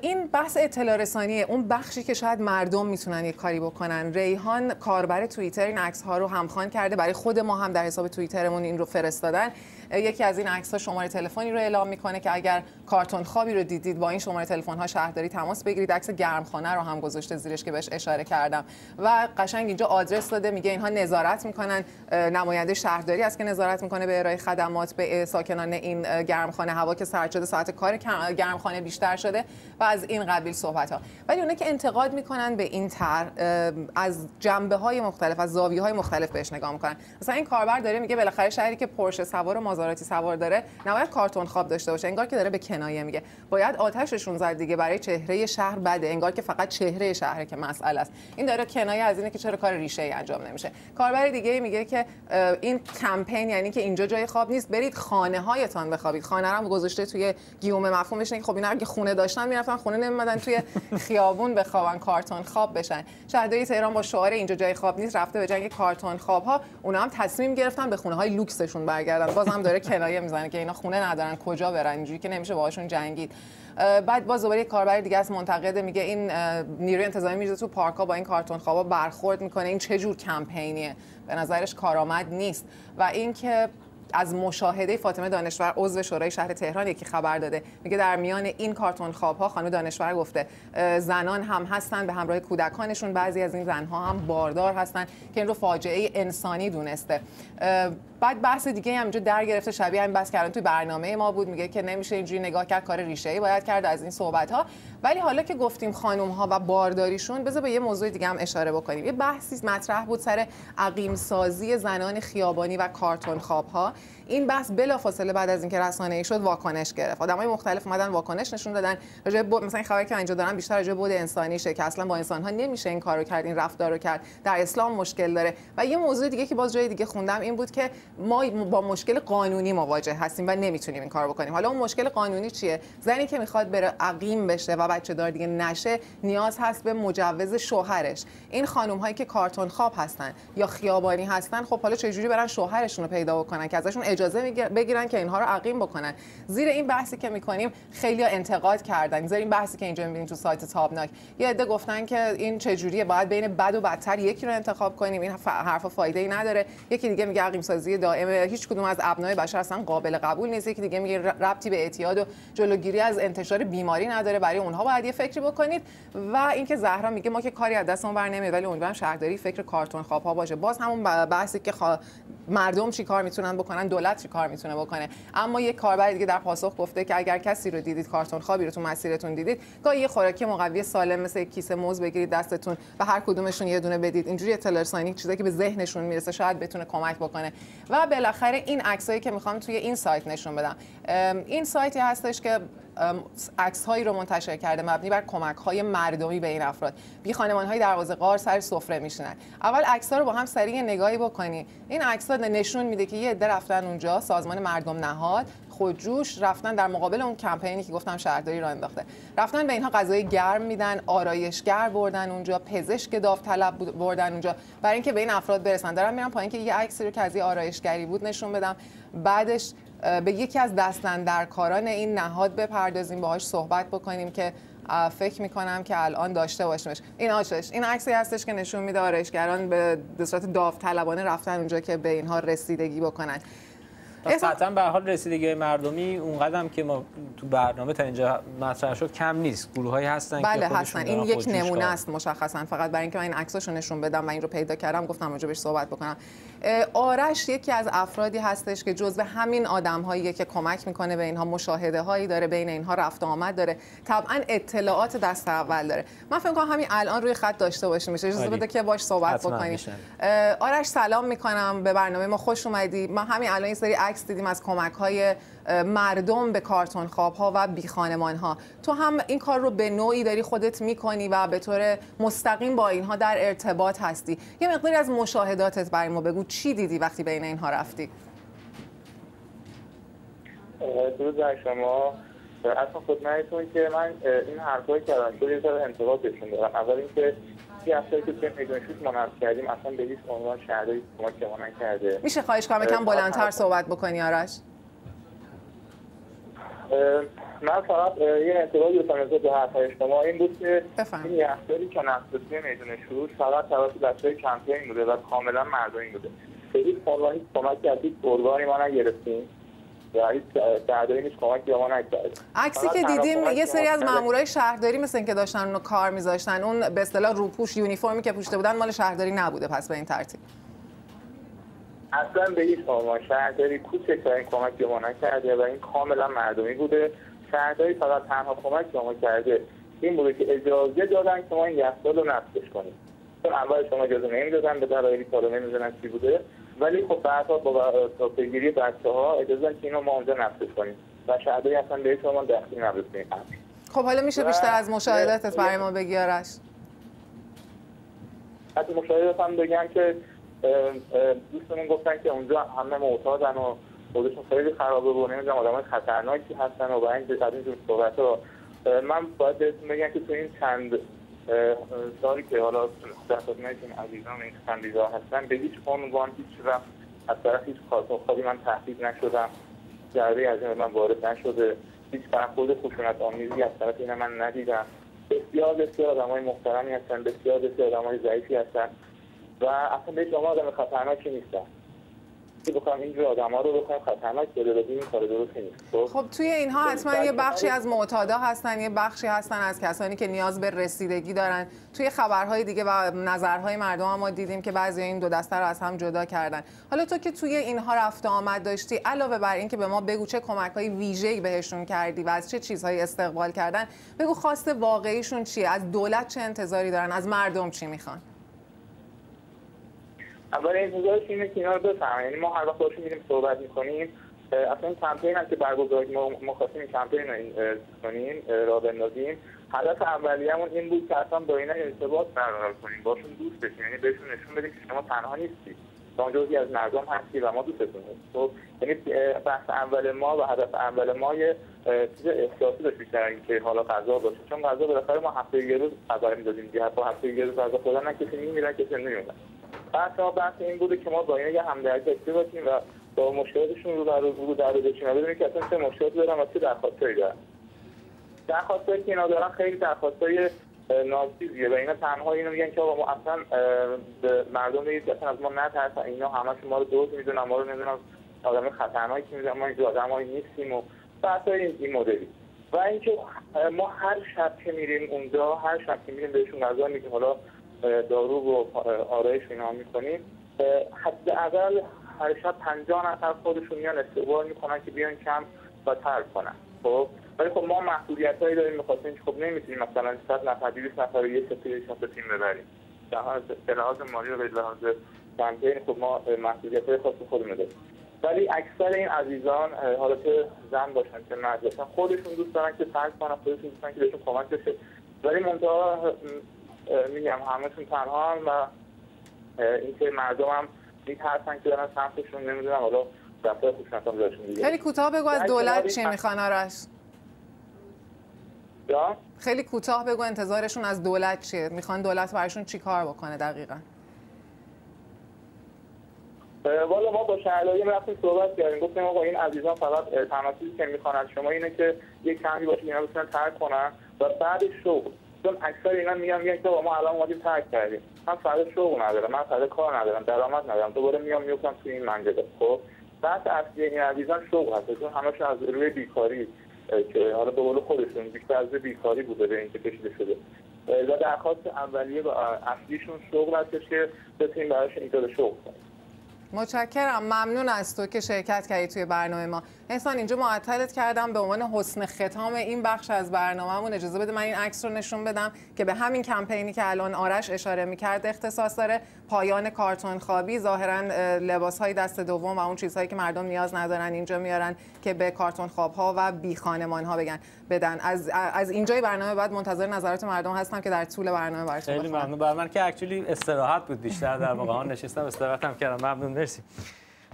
این بحث اطلاع رسانی اون بخشی که شاید مردم می‌تونن یک کاری بکنن. ریحان کاربر توییتر این عکس ها رو همخوان کرده. برای خود ما هم در حساب توییترمون این رو فرستادن. یکی از این عکس ها شماره تلفنی رو اعلام می‌کنه که اگر کارتون خوابی رو دیدید با این شماره تلفن ها شهرداری تماس بگیرید. عکس گرمخانه رو هم گذاشته زیرش که بهش اشاره کردم. و قشنگ اینجا آدرس داده میگه اینها نظارت می‌کنن. نماینده شهرداری است که نظارت می‌کنه به ارائه خدمات به ساکنان این گرمخانه. هوا که سرد شده ساعت کار گرمخانه بیشتر شده و از این قبیل صحبت ها ولی اونه که انتقاد می‌کنن به این تر از جنبه های مختلف از زاویه های مختلف بهش نگاه می‌کنن. مثلا این کاربر داره میگه بالاخره شهری که پرشه سوار مازاراتی سوار داره نباید کارتون خواب داشته باشه انگار که داره به کنایه میگه. باید آتششون زد دیگه برای چهره شهر بده انگار که فقط چهره شهر که مسئله است. این داره کنایه از اینه که چرا کار ریشه ای انجام نمیشه. کاربر دیگه میگه که این کمپین یعنی که اینجا جای خواب نیست برید خانه هایتان بخوابید. خانه رو گذاشته توی گیوم مفهومش که خب اینا اگه خونه داشتن می‌رفتن خونه نمیمدن توی خیابون بخوابن کارتون خواب بشن. شهرداری تهران با شعار اینجا جای خواب نیست رفته به جنگ کارتون خواب ها اونا هم تصمیم گرفتن به خونه های لوکسشون برگردن. بازم داره کنایه می‌زنه که اینا خونه ندارن کجا برن اینجوری که نمیشه باهاشون جنگید. بعد باز دوباره کاربر دیگه از منتقده میگه این نیروی انتظامی میرزه تو پارک ها با این کارتون خوابا برخورد می‌کنه. این چه جور کمپینیه؟ به نظرش کارآمد نیست. و اینکه از مشاهده فاطمه دانشور عضو شورای شهر تهران یکی خبر داده. میگه در میان این کارتون خواب ها خانم دانشور گفته زنان هم هستن به همراه کودکانشون. بعضی از این زنها هم باردار هستن که این رو فاجعه انسانی دونسته. بعد بحث دیگه هم اینجا در گرفته شبیه همین بحث کردن توی برنامه ما بود میگه که نمیشه اینجوری نگاه کرد کار ریشه ای باید کرد از این صحبت ها ولی حالا که گفتیم خانم ها و بارداریشون بذار به یه موضوع دیگه هم اشاره بکنیم. یه بحثی مطرح بود سر عقیم سازی زنان خیابانی و کارتون خواب ها این بحث بلافاصله بعد از اینکه رسانه ای شد واکنش گرفت. آدمای مختلف اومدن واکنش نشون دادن. راجع مثلا این خبری که اینجا دارن بیشتر راجع بود انسانی شه که اصلا با انسان ها نمیشه این کارو کرد این رفتار کرد. در اسلام مشکل داره. و یه موضوع دیگه که باز جای دیگه خوندم این بود که ما با مشکل قانونی مواجه هستیم و نمی‌تونیم این کارو بکنیم. حالا اون مشکل قانونی چیه؟ زنی که می‌خواد بره عقیم بشه و بچه دار دیگه نشه نیاز هست به مجوز شوهرش. این خانم هایی که کارتون خواب هستن یا خیابانی هستن خب حالا چه جوری برن شوهرشون رو پیدا بکنن که ازشون اجازه بگیرن که اینها رو عقیم بکنن؟ زیر این بحثی که می‌کنیم خیلی انتقاد کردن. زیر این بحثی که اینجا می‌بینیم تو سایت تابناک. یه عده گفتن که این چه جوریه باید بین بد و بدتر یکی رو انتخاب کنیم. این حرف فایده ای نداره. یکی دیگه میگه عقیم سازی دائم هیچ کدوم از ابنای بشر اصلا قابل قبول نیست. یکی دیگه میگه ربطی به اعتیاد و جلوگیری از انتشار بیماری نداره. برای اونها باید یه فکری بکنید. و اینکه زهرا میگه ما که کاری از دستمون بر نمیاد ولی امیدوارم شهرداری فکر کارتون خواب ها باشه. باز همون بحثی که مردم چی کار می‌تونن بکنن دولت چی کار می‌تونه بکنه. اما یک کاربر دیگه در پاسخ گفته که اگر کسی رو دیدید کارتون خوابی رو تو مسیرتون دیدید گاهی یه خوراکی مقوی سالم مثل کیسه موز بگیرید دستتون و هر کدومشون یه دونه بدید. اینجوری اطلاع رسانی چیزی که به ذهنشون می‌رسه شاید بتونه کمک بکنه. و بالاخره این عکسایی که می‌خوام توی این سایت نشون بدم. این سایتی هستش که عکس هایی رو منتشر کرده مبنی بر کمک های مردمی به این افراد. بی خانمان های دروازه قار سر سفره میشینن. اول عکس ها رو با هم سریع نگاهی بکنی. این عکس ها نشون میده که یه عده رفتن اونجا سازمان مردم نهاد. خودجوش رفتن در مقابل اون کمپینی که گفتم شهرداری را انداخته. رفتن به اینها غذای گرم میدن آرایشگر بردن اونجا پزشک داوطلب بردن اونجا. برای اینکه به این افراد برسن. دارم میرم پایین که یه عکسی رو که از آرایشگری بود نشون بدم. بعدش به یکی از دستندرکاران این نهاد بپردازیم باهاش صحبت بکنیم که فکر می‌کنم که الان داشته باشیمش. این آشش این عکسی هستش که نشون میده آرایشگران به صورت داوطلبانه رفتن اونجا که به اینها رسیدگی بکنن. قطعا به حال رسیدگی مردمی اون قدم که ما تو برنامه تا اینجا مطرح شد کم نیست. گروه هایی هستن بله هستن. این یک نمونه است مشخصا. فقط برای اینکه من این عکساشو نشون بدم و این رو پیدا کردم گفتم راجع بهش صحبت بکنم. آرش یکی از افرادی هستش که جزو همین آدم هایی که کمک می‌کنه به اینها مشاهده هایی داره بین اینها رفت و آمد داره. طبعا اطلاعات دست اول داره. من فکر کنم همین الان روی خط داشته باشیم. میشه اجازه بده که باش صحبت بکنیم. آرش سلام می‌کنم. به برنامه ما خوش اومدی. ما همین الان این سری عکس دیدیم از کمک های مردم به کارتون خواب ها و بی ها تو هم این کار رو به نوعی داری خودت می‌کنی و به طور مستقیم با اینها در ارتباط هستی. یه مقداری از مشاهداتت برای ما بگو. چی دیدی وقتی بین اینها رفتی؟ درود در شما. اصلا خدمتتون که من این حرفایی کردم شد یه ذره انتقاد بهشون دارم. اول اینکه یه هفته که توی میدون شوت ما کردیم اصلا به هیچ عنوان شهرداری کمک ما نکرده. میشه خواهش کنم یکم بلندتر صحبت بکنی آرش؟ من فقط یه انتقادی بکنم نسبت به حرفهای شما این بود که این یخداری که نصب میدون شروع فقط توسط دستای کمپین بوده و کاملا مردمی بوده. به هیچ عنوان هیچ کمکی از هیچ ارگانی ما نگرفتیم. عکسی که دیدیم یه سری از مامورای شهرداری مثل اینکه داشتن اونو کار میذاشتن اون به اصطلاح روپوش یونیفرمی که پوشته بودن مال شهرداری نبوده. پس به این ترتیب. اصلا به هیچ عنوان شهرداری کوچکترین کمک به ما نکرده و این کاملا مردمی بوده. شهرداری فقط تنها کمک به ما کرده این بوده که اجازه دادن که ما این یخچال رو نصبش کنیم. چون اول شما اجازه نمی‌دادن به دلایلی که نمی‌دونن چی بوده. ولی خب بعدها با پیگیری بچه ها اجازه که اینو ما اونجا نصبش کنیم. و شهرداری اصلا به شما دخیل نبود خب حالا میشه بیشتر از مشاهداتت برای ما بگی آرش از مشاهدات هم بگم که دوستمون گفتن که اونجا همه معتادن و خودشون خیلی خرابه و نمی‌دونم آدم خطرناکی هستن و با این جور صحبت ها من باید بهتون بگم که تو این چند سالی که حالا در خدمت این عزیزان این خندیزا هستن به هیچ عنوان هیچ وقت از طرف هیچ من تهدید نشدم. ضربه از این من وارد نشده. هیچ برخورد خشونت آمیزی از طرف این من ندیدم. بسیار بسیار آدم های محترمی هستن بسیار بسیار آدم های ضعیفی هستن. و اصلا به آدم خطرناکی نیستن بخوام اینجور آدم ها رو بخوام خطرناک بده بدیم این کار درست نیست. خب, خب توی اینها حتما یه بخشی از معتادا هستن یه بخشی هستن از کسانی که نیاز به رسیدگی دارن. توی خبرهای دیگه و نظرهای مردم هم ما دیدیم که بعضی این دو دسته رو از هم جدا کردن. حالا تو که توی اینها رفته آمد داشتی علاوه بر اینکه به ما بگو چه کمک های ویژه‌ای بهشون کردی و از چه چیزهایی استقبال کردن بگو خواست واقعیشون چیه؟ از دولت چه انتظاری دارن؟ از مردم چی می‌خوان؟ اول انتظارش اینه که اینا رو بفهمن. یعنی ما هر وقت باشون میریم صحبت می‌کنیم اصلا این کمپین هم که برگزار ما ما خواستیم این کمپین رو کنیم را بندازیم. هدف اولیه‌مون این بود که اصلا با اینا ارتباط برقرار کنیم. باشون دوست بشیم. یعنی بهشون نشون بدیم که شما تنها نیستی. شما جزئی از مردم هستی و ما دوستتون خب یعنی بحث اول ما و هدف اول ما یه چیز احساسی داشت بیشتر که حالا غذا باشه. چون غذا بالاخره ما هفته یه روز غذا می‌دادیم. دیگه هفته یه روز غذا خوردن نه کسی میمیرن کسی نمیمیرن. بحث ما بحث این بوده که ما با اینا یه همدردی داشته باشیم و با مشکلاتشون رو در رو در بچیم و بدونیم که اصلا چه مشکلاتی دارن و چه درخواستایی دارن. درخواستایی که اینا دارن خیلی درخواستای ناچیزیه و اینا تنها اینو میگن که آقا ما اصلا مردم میگید اصلا از ما نترسن. اینا همشون ما رو دوست می‌دونن ما رو نمی‌دونم آدم خطرناکی می‌دونن ما اینجا آدمایی نیستیم و بحث این, این مدلی. و اینکه ما هر شب که میریم اونجا هر شب که میریم بهشون غذا میگیم حالا دارو و آرایش اینا می‌کنیم. حداقل هر شب 50 نفر خودشون میان استقبال می‌کنن که بیان کم و ترک کنن. خب؟ ولی خب ما محدودیت هایی داریم می‌خواستیم خب نمی‌تونیم مثلا 100 نفر 200 نفر یه سفیر شب تیم ببریم. به لحاظ مالی و به لحاظ کمپین خب ما محدودیت های خاص خودمون داریم. ولی اکثر این عزیزان حالت زن باشن که مرد باشن خودشون دوست دارن که ترک کنن خودشون دوست دارن که بهشون کمک بشه. ولی منتها میگم همهشون تنها هم و اینکه مردم هم میترسن که دارن سمتشون نمی‌دونم حالا رفتار خوشنطان بهشون دیگه. خیلی کوتاه بگو از دولت چی می‌خوان آرش یا خیلی کوتاه بگو انتظارشون از دولت چیه؟ می‌خوان دولت براشون چی کار بکنه دقیقا؟ والا ما با شهرداری رفتیم صحبت کردیم گفتیم آقا این عزیزان فقط تنها چیزی که می‌خوان از شما اینه که یک کمی باشه اینا بتونن ترک کنن و بعد شغل. چون اکثر اینا میگن میگن که ما الان اومدیم ترک کردیم. من فردا شغل ندارم من فردا کار ندارم درآمد ندارم. دوباره میام میفتم توی این منجله خب؟ بعد اصلی این عزیزان شغل هست. چون همشون از روی بیکاری که حالا به قول خودشون بیشتر از بیکاری بوده به اینکه کشیده شده. و درخواست اولیه و اصلیشون شغل هستش که بتونیم براش ایجاد شغل کنیم. متشکرم. ممنون از تو که شرکت کردی توی برنامه ما. احسان اینجا معطلت کردم به عنوان حسن ختام این بخش از برنامهمون. اجازه بده من این عکس رو نشون بدم که به همین کمپینی که الان آرش اشاره می‌کرد اختصاص داره. پایان کارتون خوابی ظاهرا لباس های دست دوم و اون چیزهایی که مردم نیاز ندارن اینجا میارن که به کارتون خواب ها و بی خانمان ها بگن. بدن. از از اینجای برنامه بعد منتظر نظرات مردم هستم که در طول برنامه براتون خیلی. ممنون. بر من که اکچولی استراحت بود بیشتر در واقع. نشستم استراحتم کردم. ممنون. مرسی.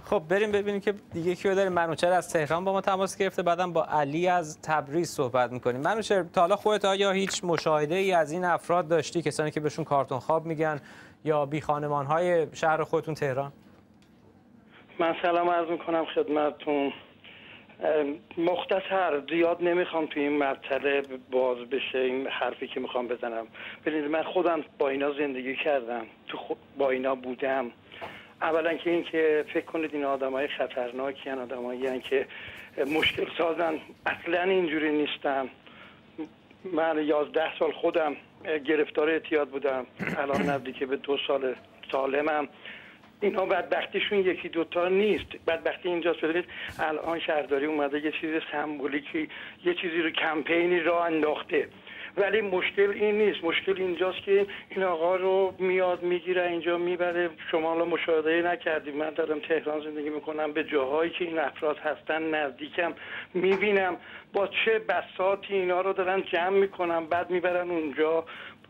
خب بریم ببینیم که دیگه کیو داریم. منوچهر از تهران با ما تماس گرفته بعدم با علی از تبریز صحبت می‌کنیم. منوچهر تا حالا خودت آیا هیچ مشاهده ای از این افراد داشتی؟ کسانی که بهشون کارتون خواب میگن یا بی خانمان های شهر خودتون تهران؟ من سلام عرض می‌کنم خدمتتون. مختصر زیاد نمی‌خوام توی این مرتله باز بشه این حرفی که می‌خوام بزنم. ببینید من خودم با اینا زندگی کردم. تو خود با اینا بودم. اولا که این که فکر کنید این آدم های خطرناکی هن آدم که مشکل سازن. اصلا اینجوری نیستن. من یازده سال خودم گرفتار اعتیاد بودم. الان نزدیک به دو سال سالمم. اینا بدبختیشون یکی دوتا نیست. بدبختی اینجاست. ببینید الان شهرداری اومده یه چیز سمبولیکی یه چیزی رو کمپینی را انداخته. ولی مشکل این نیست. مشکل اینجاست که این آقا رو میاد می‌گیره اینجا می‌بره. شما حالا مشاهده نکردیم من دارم تهران زندگی می‌کنم. به جاهایی که این افراد هستن نزدیکم می‌بینم. با چه بساتی اینا رو دارن جمع می‌کنن. بعد می‌برن اونجا.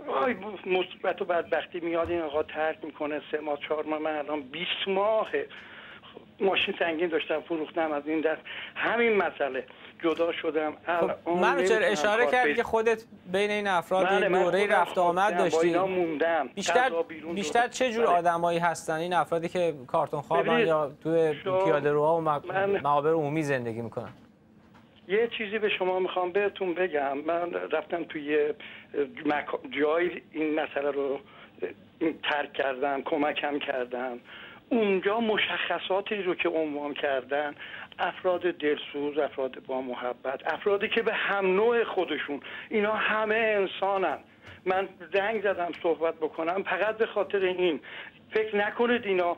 آی مثبت و بدبختی میاد. این آقا ترک می‌کنه. سه ماه چهار ماه. من الان 20 ماهه. ماشین سنگین داشتم فروختم از این دست. همین مسئله. جدا شدم. خب منوچهر نمی‌تونم اشاره کردی که خودت بین این افراد بله، یه من دوره رفت آمد داشتی. موندم. بیشتر بیشتر. چه جور بله. آدمایی هستن این افرادی که کارتون خوابن یا توی پیاده روها و من- معابر عمومی زندگی می‌کنن؟ یه چیزی به شما می‌خوام بهتون بگم. من رفتم توی جایی این مسئله رو ترک کردم کمکم کردم. اونجا مشخصاتی رو که عنوان کردن افراد دلسوز افراد با محبت افرادی که به هم نوع خودشون اینا همه انسانن. من زنگ زدم صحبت بکنم فقط به خاطر این. فکر نکنید اینا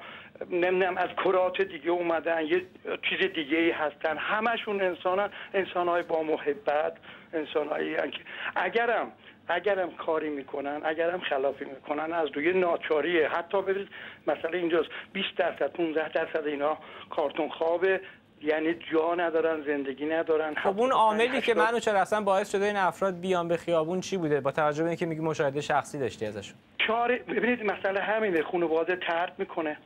نمی‌دونم از کرات دیگه اومدن یه چیز دیگه ای هستن. همشون انسانن. انسان های با محبت انسان که اگرم اگرم کاری می‌کنن اگرم خلافی می‌کنن از روی ناچاریه. حتی ببینید مثلا اینجاست 20 درصد 15 درصد اینا کارتون خوابه. یعنی جا ندارن زندگی ندارن. خب اون عاملی که منو چرا اصلا باعث شده این افراد بیان به خیابون چی بوده؟ با توجه به اینکه میگی مشاهده شخصی داشتی ازشون. چاره ببینید مسئله همینه. خانواده ترد می‌کنه.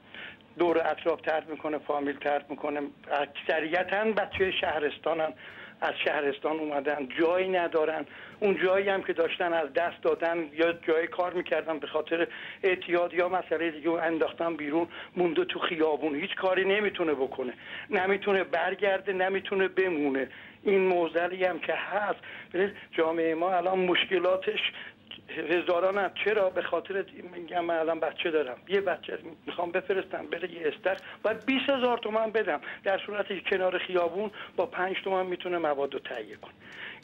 دور اطراف ترد می‌کنه فامیل ترد می‌کنه. اکثریتا بچه شهرستانن. از شهرستان اومدن جایی ندارن. اون جایی هم که داشتن از دست دادن یا جای کار می‌کردن به خاطر اعتیاد یا مسئله دیگه انداختن بیرون مونده تو خیابون. هیچ کاری نمی‌تونه بکنه. نمی‌تونه برگرده نمی‌تونه بمونه. این موزلی هم که هست. جامعه ما الان مشکلاتش هزاران هم. چرا؟ به خاطر میگم من الان بچه دارم. یه بچه می‌خوام بفرستم بره یه استخ باید 20 هزار تومن بدم. در صورتی که کنار خیابون با 5 تومن می‌تونه مواد رو تهیه کنه.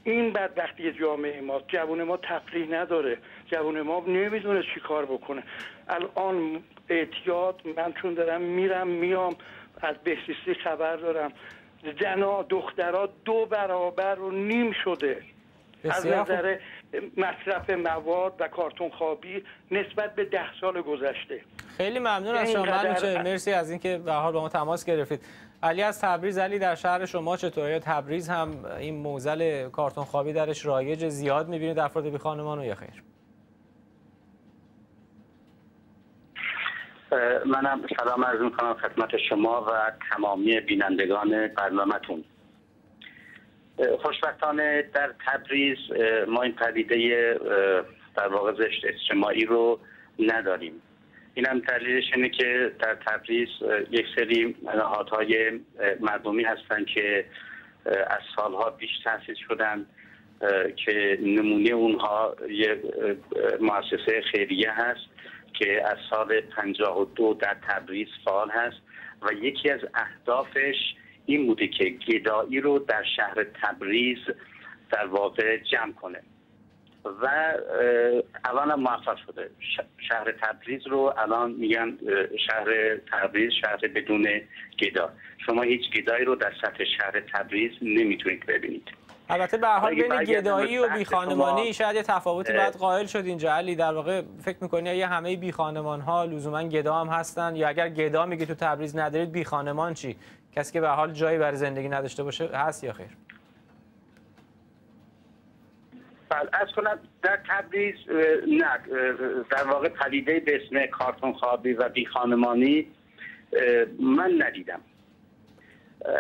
این بدبختی جامعه ما جوون ما تفریح نداره. جوون ما نمی‌دونه چی کار بکنه. الان اعتیاد من چون دارم میرم میام. از بهسیستی خبر دارم. زنا دخترها دو برابر و نیم شده. از نظر مصرف مواد و کارتون خوابی نسبت به ده سال گذشته. خیلی ممنون از شما. قدر... مرسی از اینکه به حال با ما تماس گرفتید. علی از تبریز. علی در شهر شما چطوره تبریز هم این موزل کارتون خوابی درش رایج زیاد می‌بینید افراد بی خانمان یا خیر. منم سلام عرض می‌کنم خدمت شما و تمامی بینندگان برنامهتون. خوشبختانه در تبریز ما این پدیده در واقع زشت اجتماعی رو نداریم. این هم دلیلش اینه که در تبریز یک سری نهادهای مردمی هستن که از سالها پیش تاسیس شدن که نمونه اونها یه مؤسسه خیریه هست که از سال 52 در تبریز فعال هست و یکی از اهدافش این بوده که گدایی رو در شهر تبریز در واقع جمع کنه. و الان موفق شده. شهر تبریز رو الان میگن شهر تبریز شهر بدون گدا. شما هیچ گدایی رو در سطح شهر تبریز نمی‌تونید ببینید. البته به حال بین گدایی و بی خانمانی شاید یه تفاوتی باید قائل شد اینجا. علی در واقع فکر می‌کنی اگه همه بی خانمان ها لزوما گدا هم هستن یا اگر گدا میگه تو تبریز ندارید بی خانمان چی؟ کسی که به حال جایی برای زندگی نداشته باشه هست یا خیر؟ بله از کنم در تبریز نه در واقع پدیده به اسم کارتون خوابی و بی خانمانی من ندیدم.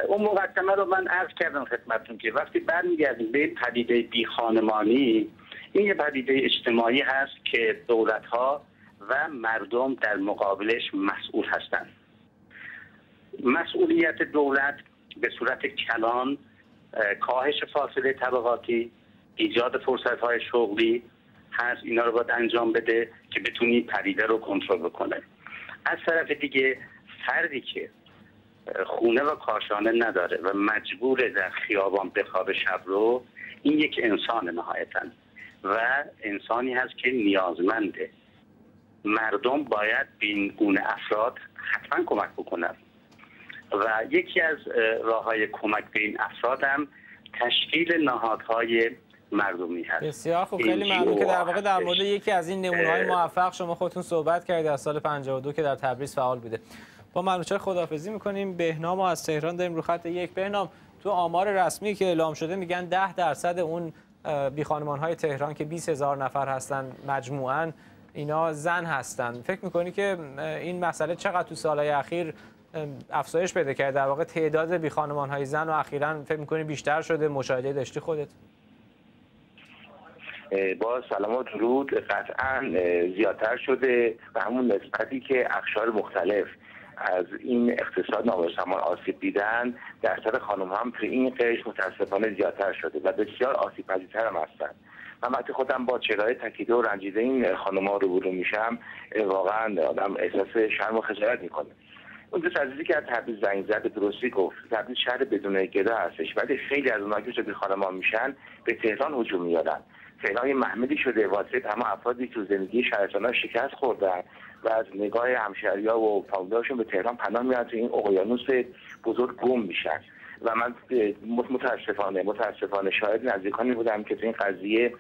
اون مقدمه رو من عرض کردم خدمتتون که وقتی برمیگردیم به پدیده بی خانمانی این یه پدیده اجتماعی هست که دولت ها و مردم در مقابلش مسئول هستند. مسئولیت دولت به صورت کلان کاهش فاصله طبقاتی ایجاد فرصت های شغلی هست اینا رو باید انجام بده که بتونی پدیده رو کنترل بکنه. از طرف دیگه فردی که خونه و کاشانه نداره و مجبور در خیابان بخواب شب رو این یک انسان نهایتا و انسانی هست که نیازمنده. مردم باید به این گونه افراد حتما کمک بکنن. و یکی از راه های کمک به این افراد هم تشکیل نهادهای مردمی هست. بسیار خوب خیلی ممنون که در واقع در مورد یکی از این نمونه های موفق شما خودتون صحبت کردید از سال 52 که در تبریز فعال بوده. با منوچهر خدافزی می‌کنیم. بهنام از تهران داریم رو خط یک. بهنام تو آمار رسمی که اعلام شده میگن 10 درصد اون بی خانمان های تهران که 20 هزار نفر هستن مجموعاً اینا زن هستن. فکر می‌کنی که این مسئله چقدر تو سالهای اخیر افزایش پیدا کرده. در واقع تعداد بی خانمان های زن و اخیرا فکر می‌کنی بیشتر شده؟ مشاهده داشتی خودت؟ با سلام و درود. قطعا زیادتر شده و همون نسبتی که اخشار مختلف از این اقتصاد نابسامان آسیب دیدن درصد خانم هم توی این قش متاسفانه زیادتر شده و بسیار آسیب پذیرتر هم هستن. من وقتی خودم با چرای تکیده و رنجیده این خانم ها رو میشم واقعا آدم احساس شرم و خجالت می‌کنه. اون دوست عزیزی که از تبریز زنگ زد درستی گفت. تبریز شهر بدون گدا هستش. ولی خیلی از اونها که شده خانمان میشن به تهران هجوم میادن تهران یه محمدی شده واسه تمام افرادی تو زندگی شهرستان شکست خوردن و از نگاه همشهریا و فامیلاشون به تهران پناه میاد تو این اقیانوس بزرگ گم میشن. و من متاسفانه متاسفانه شاید نزدیکانی بودم که تو این قضیه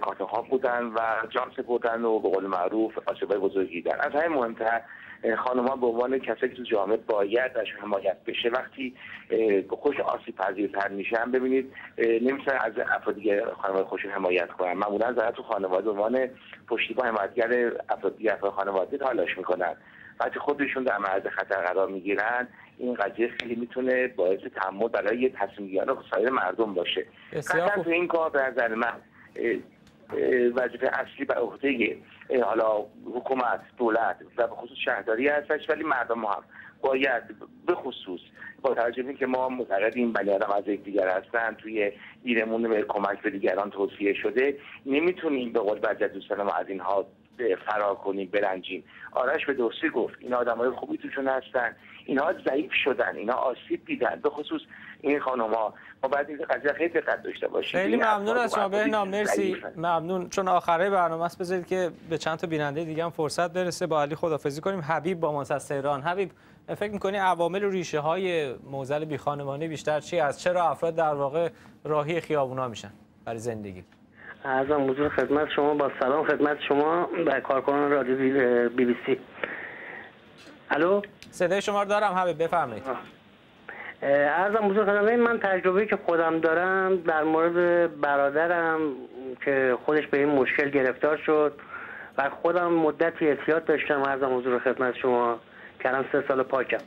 کارت بودن و جان بودن و به قول معروف آسیبای بزرگی دیدن. از همه مهمتر خانم‌ها به عنوان کسایی که تو جامعه باید از حمایت بشه وقتی خوش آسیب پذیرتر میشن ببینید نمی‌تونن از افراد دیگه خانواده خوش حمایت کنن. معمولا زن تو خانواده به عنوان پشتیبان حمایتگر افراد دیگه افراد خانواده تلاش می‌کنن. وقتی خودشون در معرض خطر قرار می‌گیرن این قضیه خیلی می‌تونه باعث تحمل برای تصمیم گیران سایر مردم باشه. قطعا تو این کار به نظر من وظیفه اصلی بر عهده حالا حکومت دولت و به خصوص شهرداری هستش ولی مردم هم باید به خصوص با توجه که ما معتقدیم بنی آدم از دیگر هستن توی ایرمون به کمک به دیگران توصیه شده نمی‌تونیم به قول بعضی دوستان ما از اینها فرار کنیم برنجیم. آرش به درستی گفت این آدم های خوبی توشون هستن اینها ضعیف شدن اینها آسیب دیدن. به خصوص این خانم ها ما باید این قضیه خیلی دقت داشته باشیم. خیلی ممنون از شما. بهنام مرسی. ممنون. چون آخره برنامه است بذارید که به چند تا بیننده دیگه هم فرصت برسه. با علی خدافظی کنیم. حبیب با ما از تهران. حبیب فکر می‌کنی عوامل و ریشه های موزل بی خانمانی بیشتر چی از چرا افراد در واقع راهی خیابونا میشن برای زندگی؟ ارزم حضور خدمت شما. با سلام خدمت شما و کارکنان رادیو بی بی سی. الو؟ صدای شما رو دارم حبیب. بفرمایید. ارزم حضور خدمت من تجربه که خودم دارم در مورد برادرم که خودش به این مشکل گرفتار شد و خودم مدتی احتیاط داشتم. ارزم حضور خدمت شما کردم سه سال پاکم.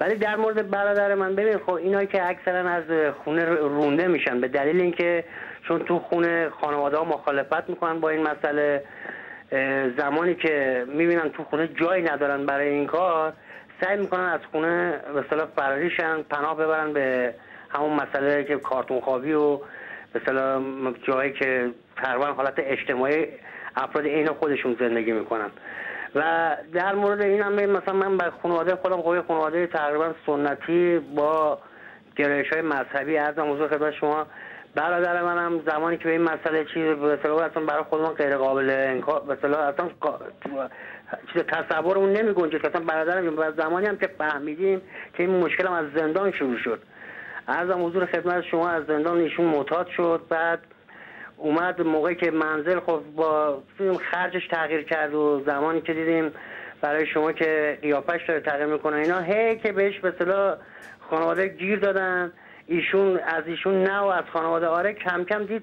ولی در مورد برادر من ببین خب اینایی که اکثرا از خونه رونده میشن به دلیل اینکه چون تو خونه خانواده ها مخالفت می‌کنن با این مسئله زمانی که می‌بینن تو خونه جایی ندارن برای این کار سعی می‌کنن از خونه به اصطلاح فراریشن پناه ببرن به همون مسئله که کارتون خوابی و به اصطلاح جایی که تقریبا حالت اجتماعی افراد این خودشون زندگی می‌کنن. و در مورد این هم مثلا من به خانواده خودم خواهی خانواده تقریبا سنتی با گرایش های مذهبی ارزم حضور خدمت شما. برادر منم زمانی که به این مسئله چیز به اصلا برای خودمون غیر قابل انکار به اصلا چیز تصورمون نمی گنجه که اصلا برادرم و زمانی هم که فهمیدیم که این مشکل هم از زندان شروع شد. ارزم حضور خدمت شما از زندان ایشون معتاد شد. بعد اومد موقعی که منزل خب با خرجش تغییر کرد و زمانی که دیدیم برای شما که قیافش داره تغییر می‌کنه. اینا هی که بهش به اصطلاح خانواده گیر دادن. ایشون از ایشون نه و از خانواده آره کم کم دید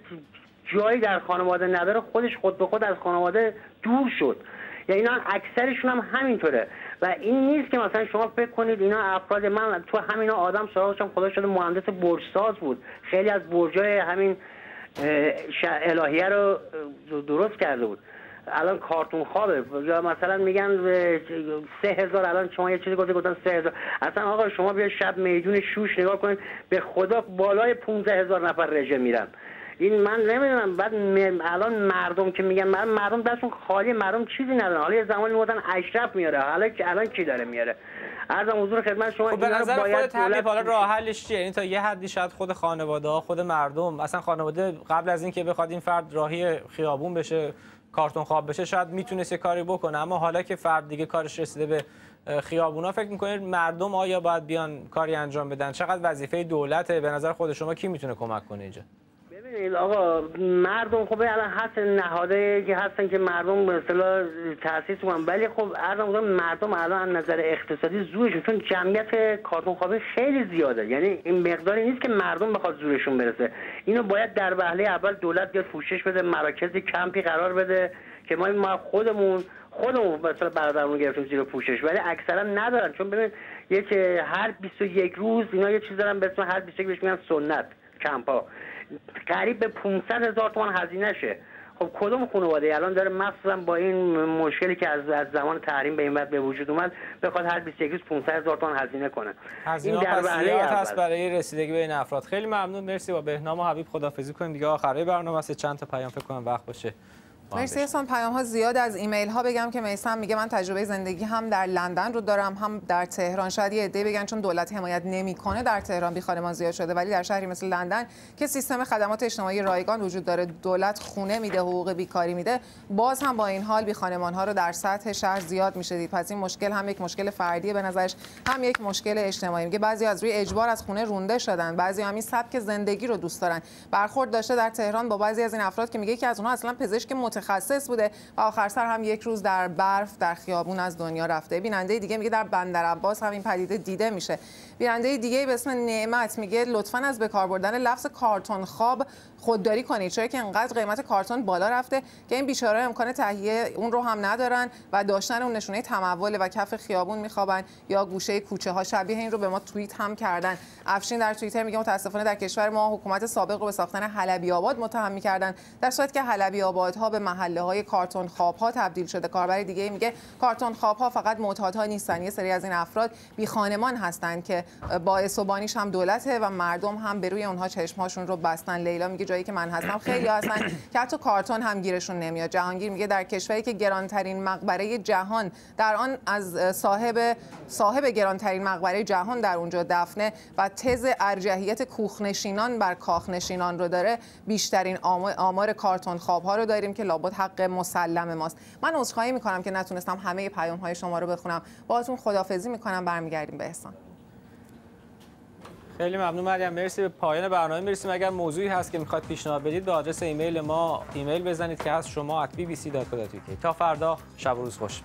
جایی در خانواده نداره. خودش خود به خود از خانواده دور شد. یعنی اینا اکثرشون هم همینطوره. و این نیست که مثلا شما فکر کنید اینا افراد من تو همینا آدم سراغشم خدا شده مهندس برجساز بود. خیلی از برجای همین الهیه رو درست کرده بود. الان کارتون خوابه. یا مثلا میگن سه هزار الان شما یه چیزی گفته گفتن سه هزار. اصلا آقا شما بیا شب میدون شوش نگاه کنید. به خدا بالای 15 هزار نفر رژه میرن. این من نمی‌دونم بعد الان مردم که میگن مردم مردم دستون خالی مردم چیزی ندارن. حالا یه زمانی می‌گفتن اشرف میاره. حالا الان کی داره میاره؟ عرضم حضور خدمت شما خب به نظر خود طبیب حالا راه حلش چیه؟ این تا یه حدی شاید خود خانواده ها خود مردم اصلا خانواده قبل از اینکه بخواد این فرد راهی خیابون بشه کارتون خواب بشه شاید می‌تونست یه کاری بکنه. اما حالا که فرد دیگه کارش رسیده به خیابونا فکر می‌کنید مردم آیا باید بیان کاری انجام بدن؟ چقدر وظیفه دولته؟ به نظر خود شما کی می‌تونه کمک کنه اینجا؟ ببینید آقا مردم خب الان هست نهاده که هستن که مردم به اصطلاح تاسیس کنن. ولی خب الان مردم الان از نظر اقتصادی زورشون چون جمعیت کارتون خوابه خیلی زیاده. یعنی این مقداری نیست که مردم بخواد زورشون برسه. اینو باید در وهله اول دولت بیاد پوشش بده مراکز کمپی قرار بده که ما ما خودمون خودمون مثلا برادرمون گرفتیم زیر پوشش. ولی اکثرا ندارن. چون ببین یک هر 21 روز اینا یه چیز دارن به اسم هر 21 بهش میگن سنت کمپا. قریب به 500 هزار تومان هزینه شه خب کدوم خانواده؟ الان داره مثلا با این مشکلی که از از زمان تحریم به این بعد به وجود اومد بخواد هر 21 روز 500 هزار تومان هزینه کنه. این در هست برای رسیدگی به این افراد. خیلی ممنون. مرسی با بهنام و حبیب. خدافظی کنیم. دیگه آخره برنامه است. چند تا پیام فکر کنم وقت باشه. مرسی احسان پیام ها زیاد از ایمیل ها بگم که میسم میگه من تجربه زندگی هم در لندن رو دارم هم در تهران. شاید یه عده بگن چون دولت حمایت نمی‌کنه در تهران بی خانمان زیاد شده. ولی در شهری مثل لندن که سیستم خدمات اجتماعی رایگان وجود داره. دولت خونه میده حقوق بیکاری میده. باز هم با این حال بی خانمان ها رو در سطح شهر زیاد میشه دید. پس این مشکل هم یک مشکل فردیه به نظرش هم یک مشکل اجتماعی. میگه بعضی از روی اجبار از خونه رونده شدن. بعضی هم این سبک زندگی رو دوست دارن. برخورد داشته در تهران با بعضی از این افراد که میگه که از اونها اصلا پزشک متخصص بوده. و آخر سر هم یک روز در برف در خیابون از دنیا رفته. بیننده دیگه میگه در بندر عباس هم این پدیده دیده میشه. بیننده دیگه به اسم نعمت میگه لطفا از به کار بردن لفظ کارتون خواب خودداری کنید. چرا که انقدر قیمت کارتون بالا رفته که این بیچاره امکان تهیه اون رو هم ندارن و داشتن اون نشونه تمول و کف خیابون میخوابن یا گوشه کوچه ها شبیه این رو به ما توییت هم کردن. افشین در توییتر میگه متاسفانه در کشور ما حکومت سابق رو به ساختن حلبی آباد متهم می‌کردن. در صورتی که حلبی آبادها به محله های کارتون خواب ها تبدیل شده. کاربر دیگه میگه کارتون خواب ها فقط معتادها نیستن. یه سری از این افراد بی خانمان هستن که باعث و هم دولته و مردم هم به روی اونها چشمهاشون رو بستن. لیلا میگه جایی که من هستم خیلی هستن که حتی کارتون هم گیرشون نمیاد. جهانگیر میگه در کشوری که گرانترین مقبره جهان در آن از صاحب صاحب گرانترین مقبره جهان در اونجا دفنه و تز ارجحیت کوخنشینان بر کاخنشینان رو داره. بیشترین آمار کارتون خواب ها رو داریم که لابد حق مسلم ماست. من عذرخواهی می‌کنم که نتونستم همه پیام های شما رو بخونم. باهاتون خدافظی می‌کنم. برمیگردیم به احسان. خیلی ممنون مریم. مرسی به پایان برنامه. می‌رسیم اگر موضوعی هست که می‌خواد پیشنهاد بدید به آدرس ایمیل ما ایمیل بزنید که هست. شما at bbc.co.uk تا فردا شب و روز خوش.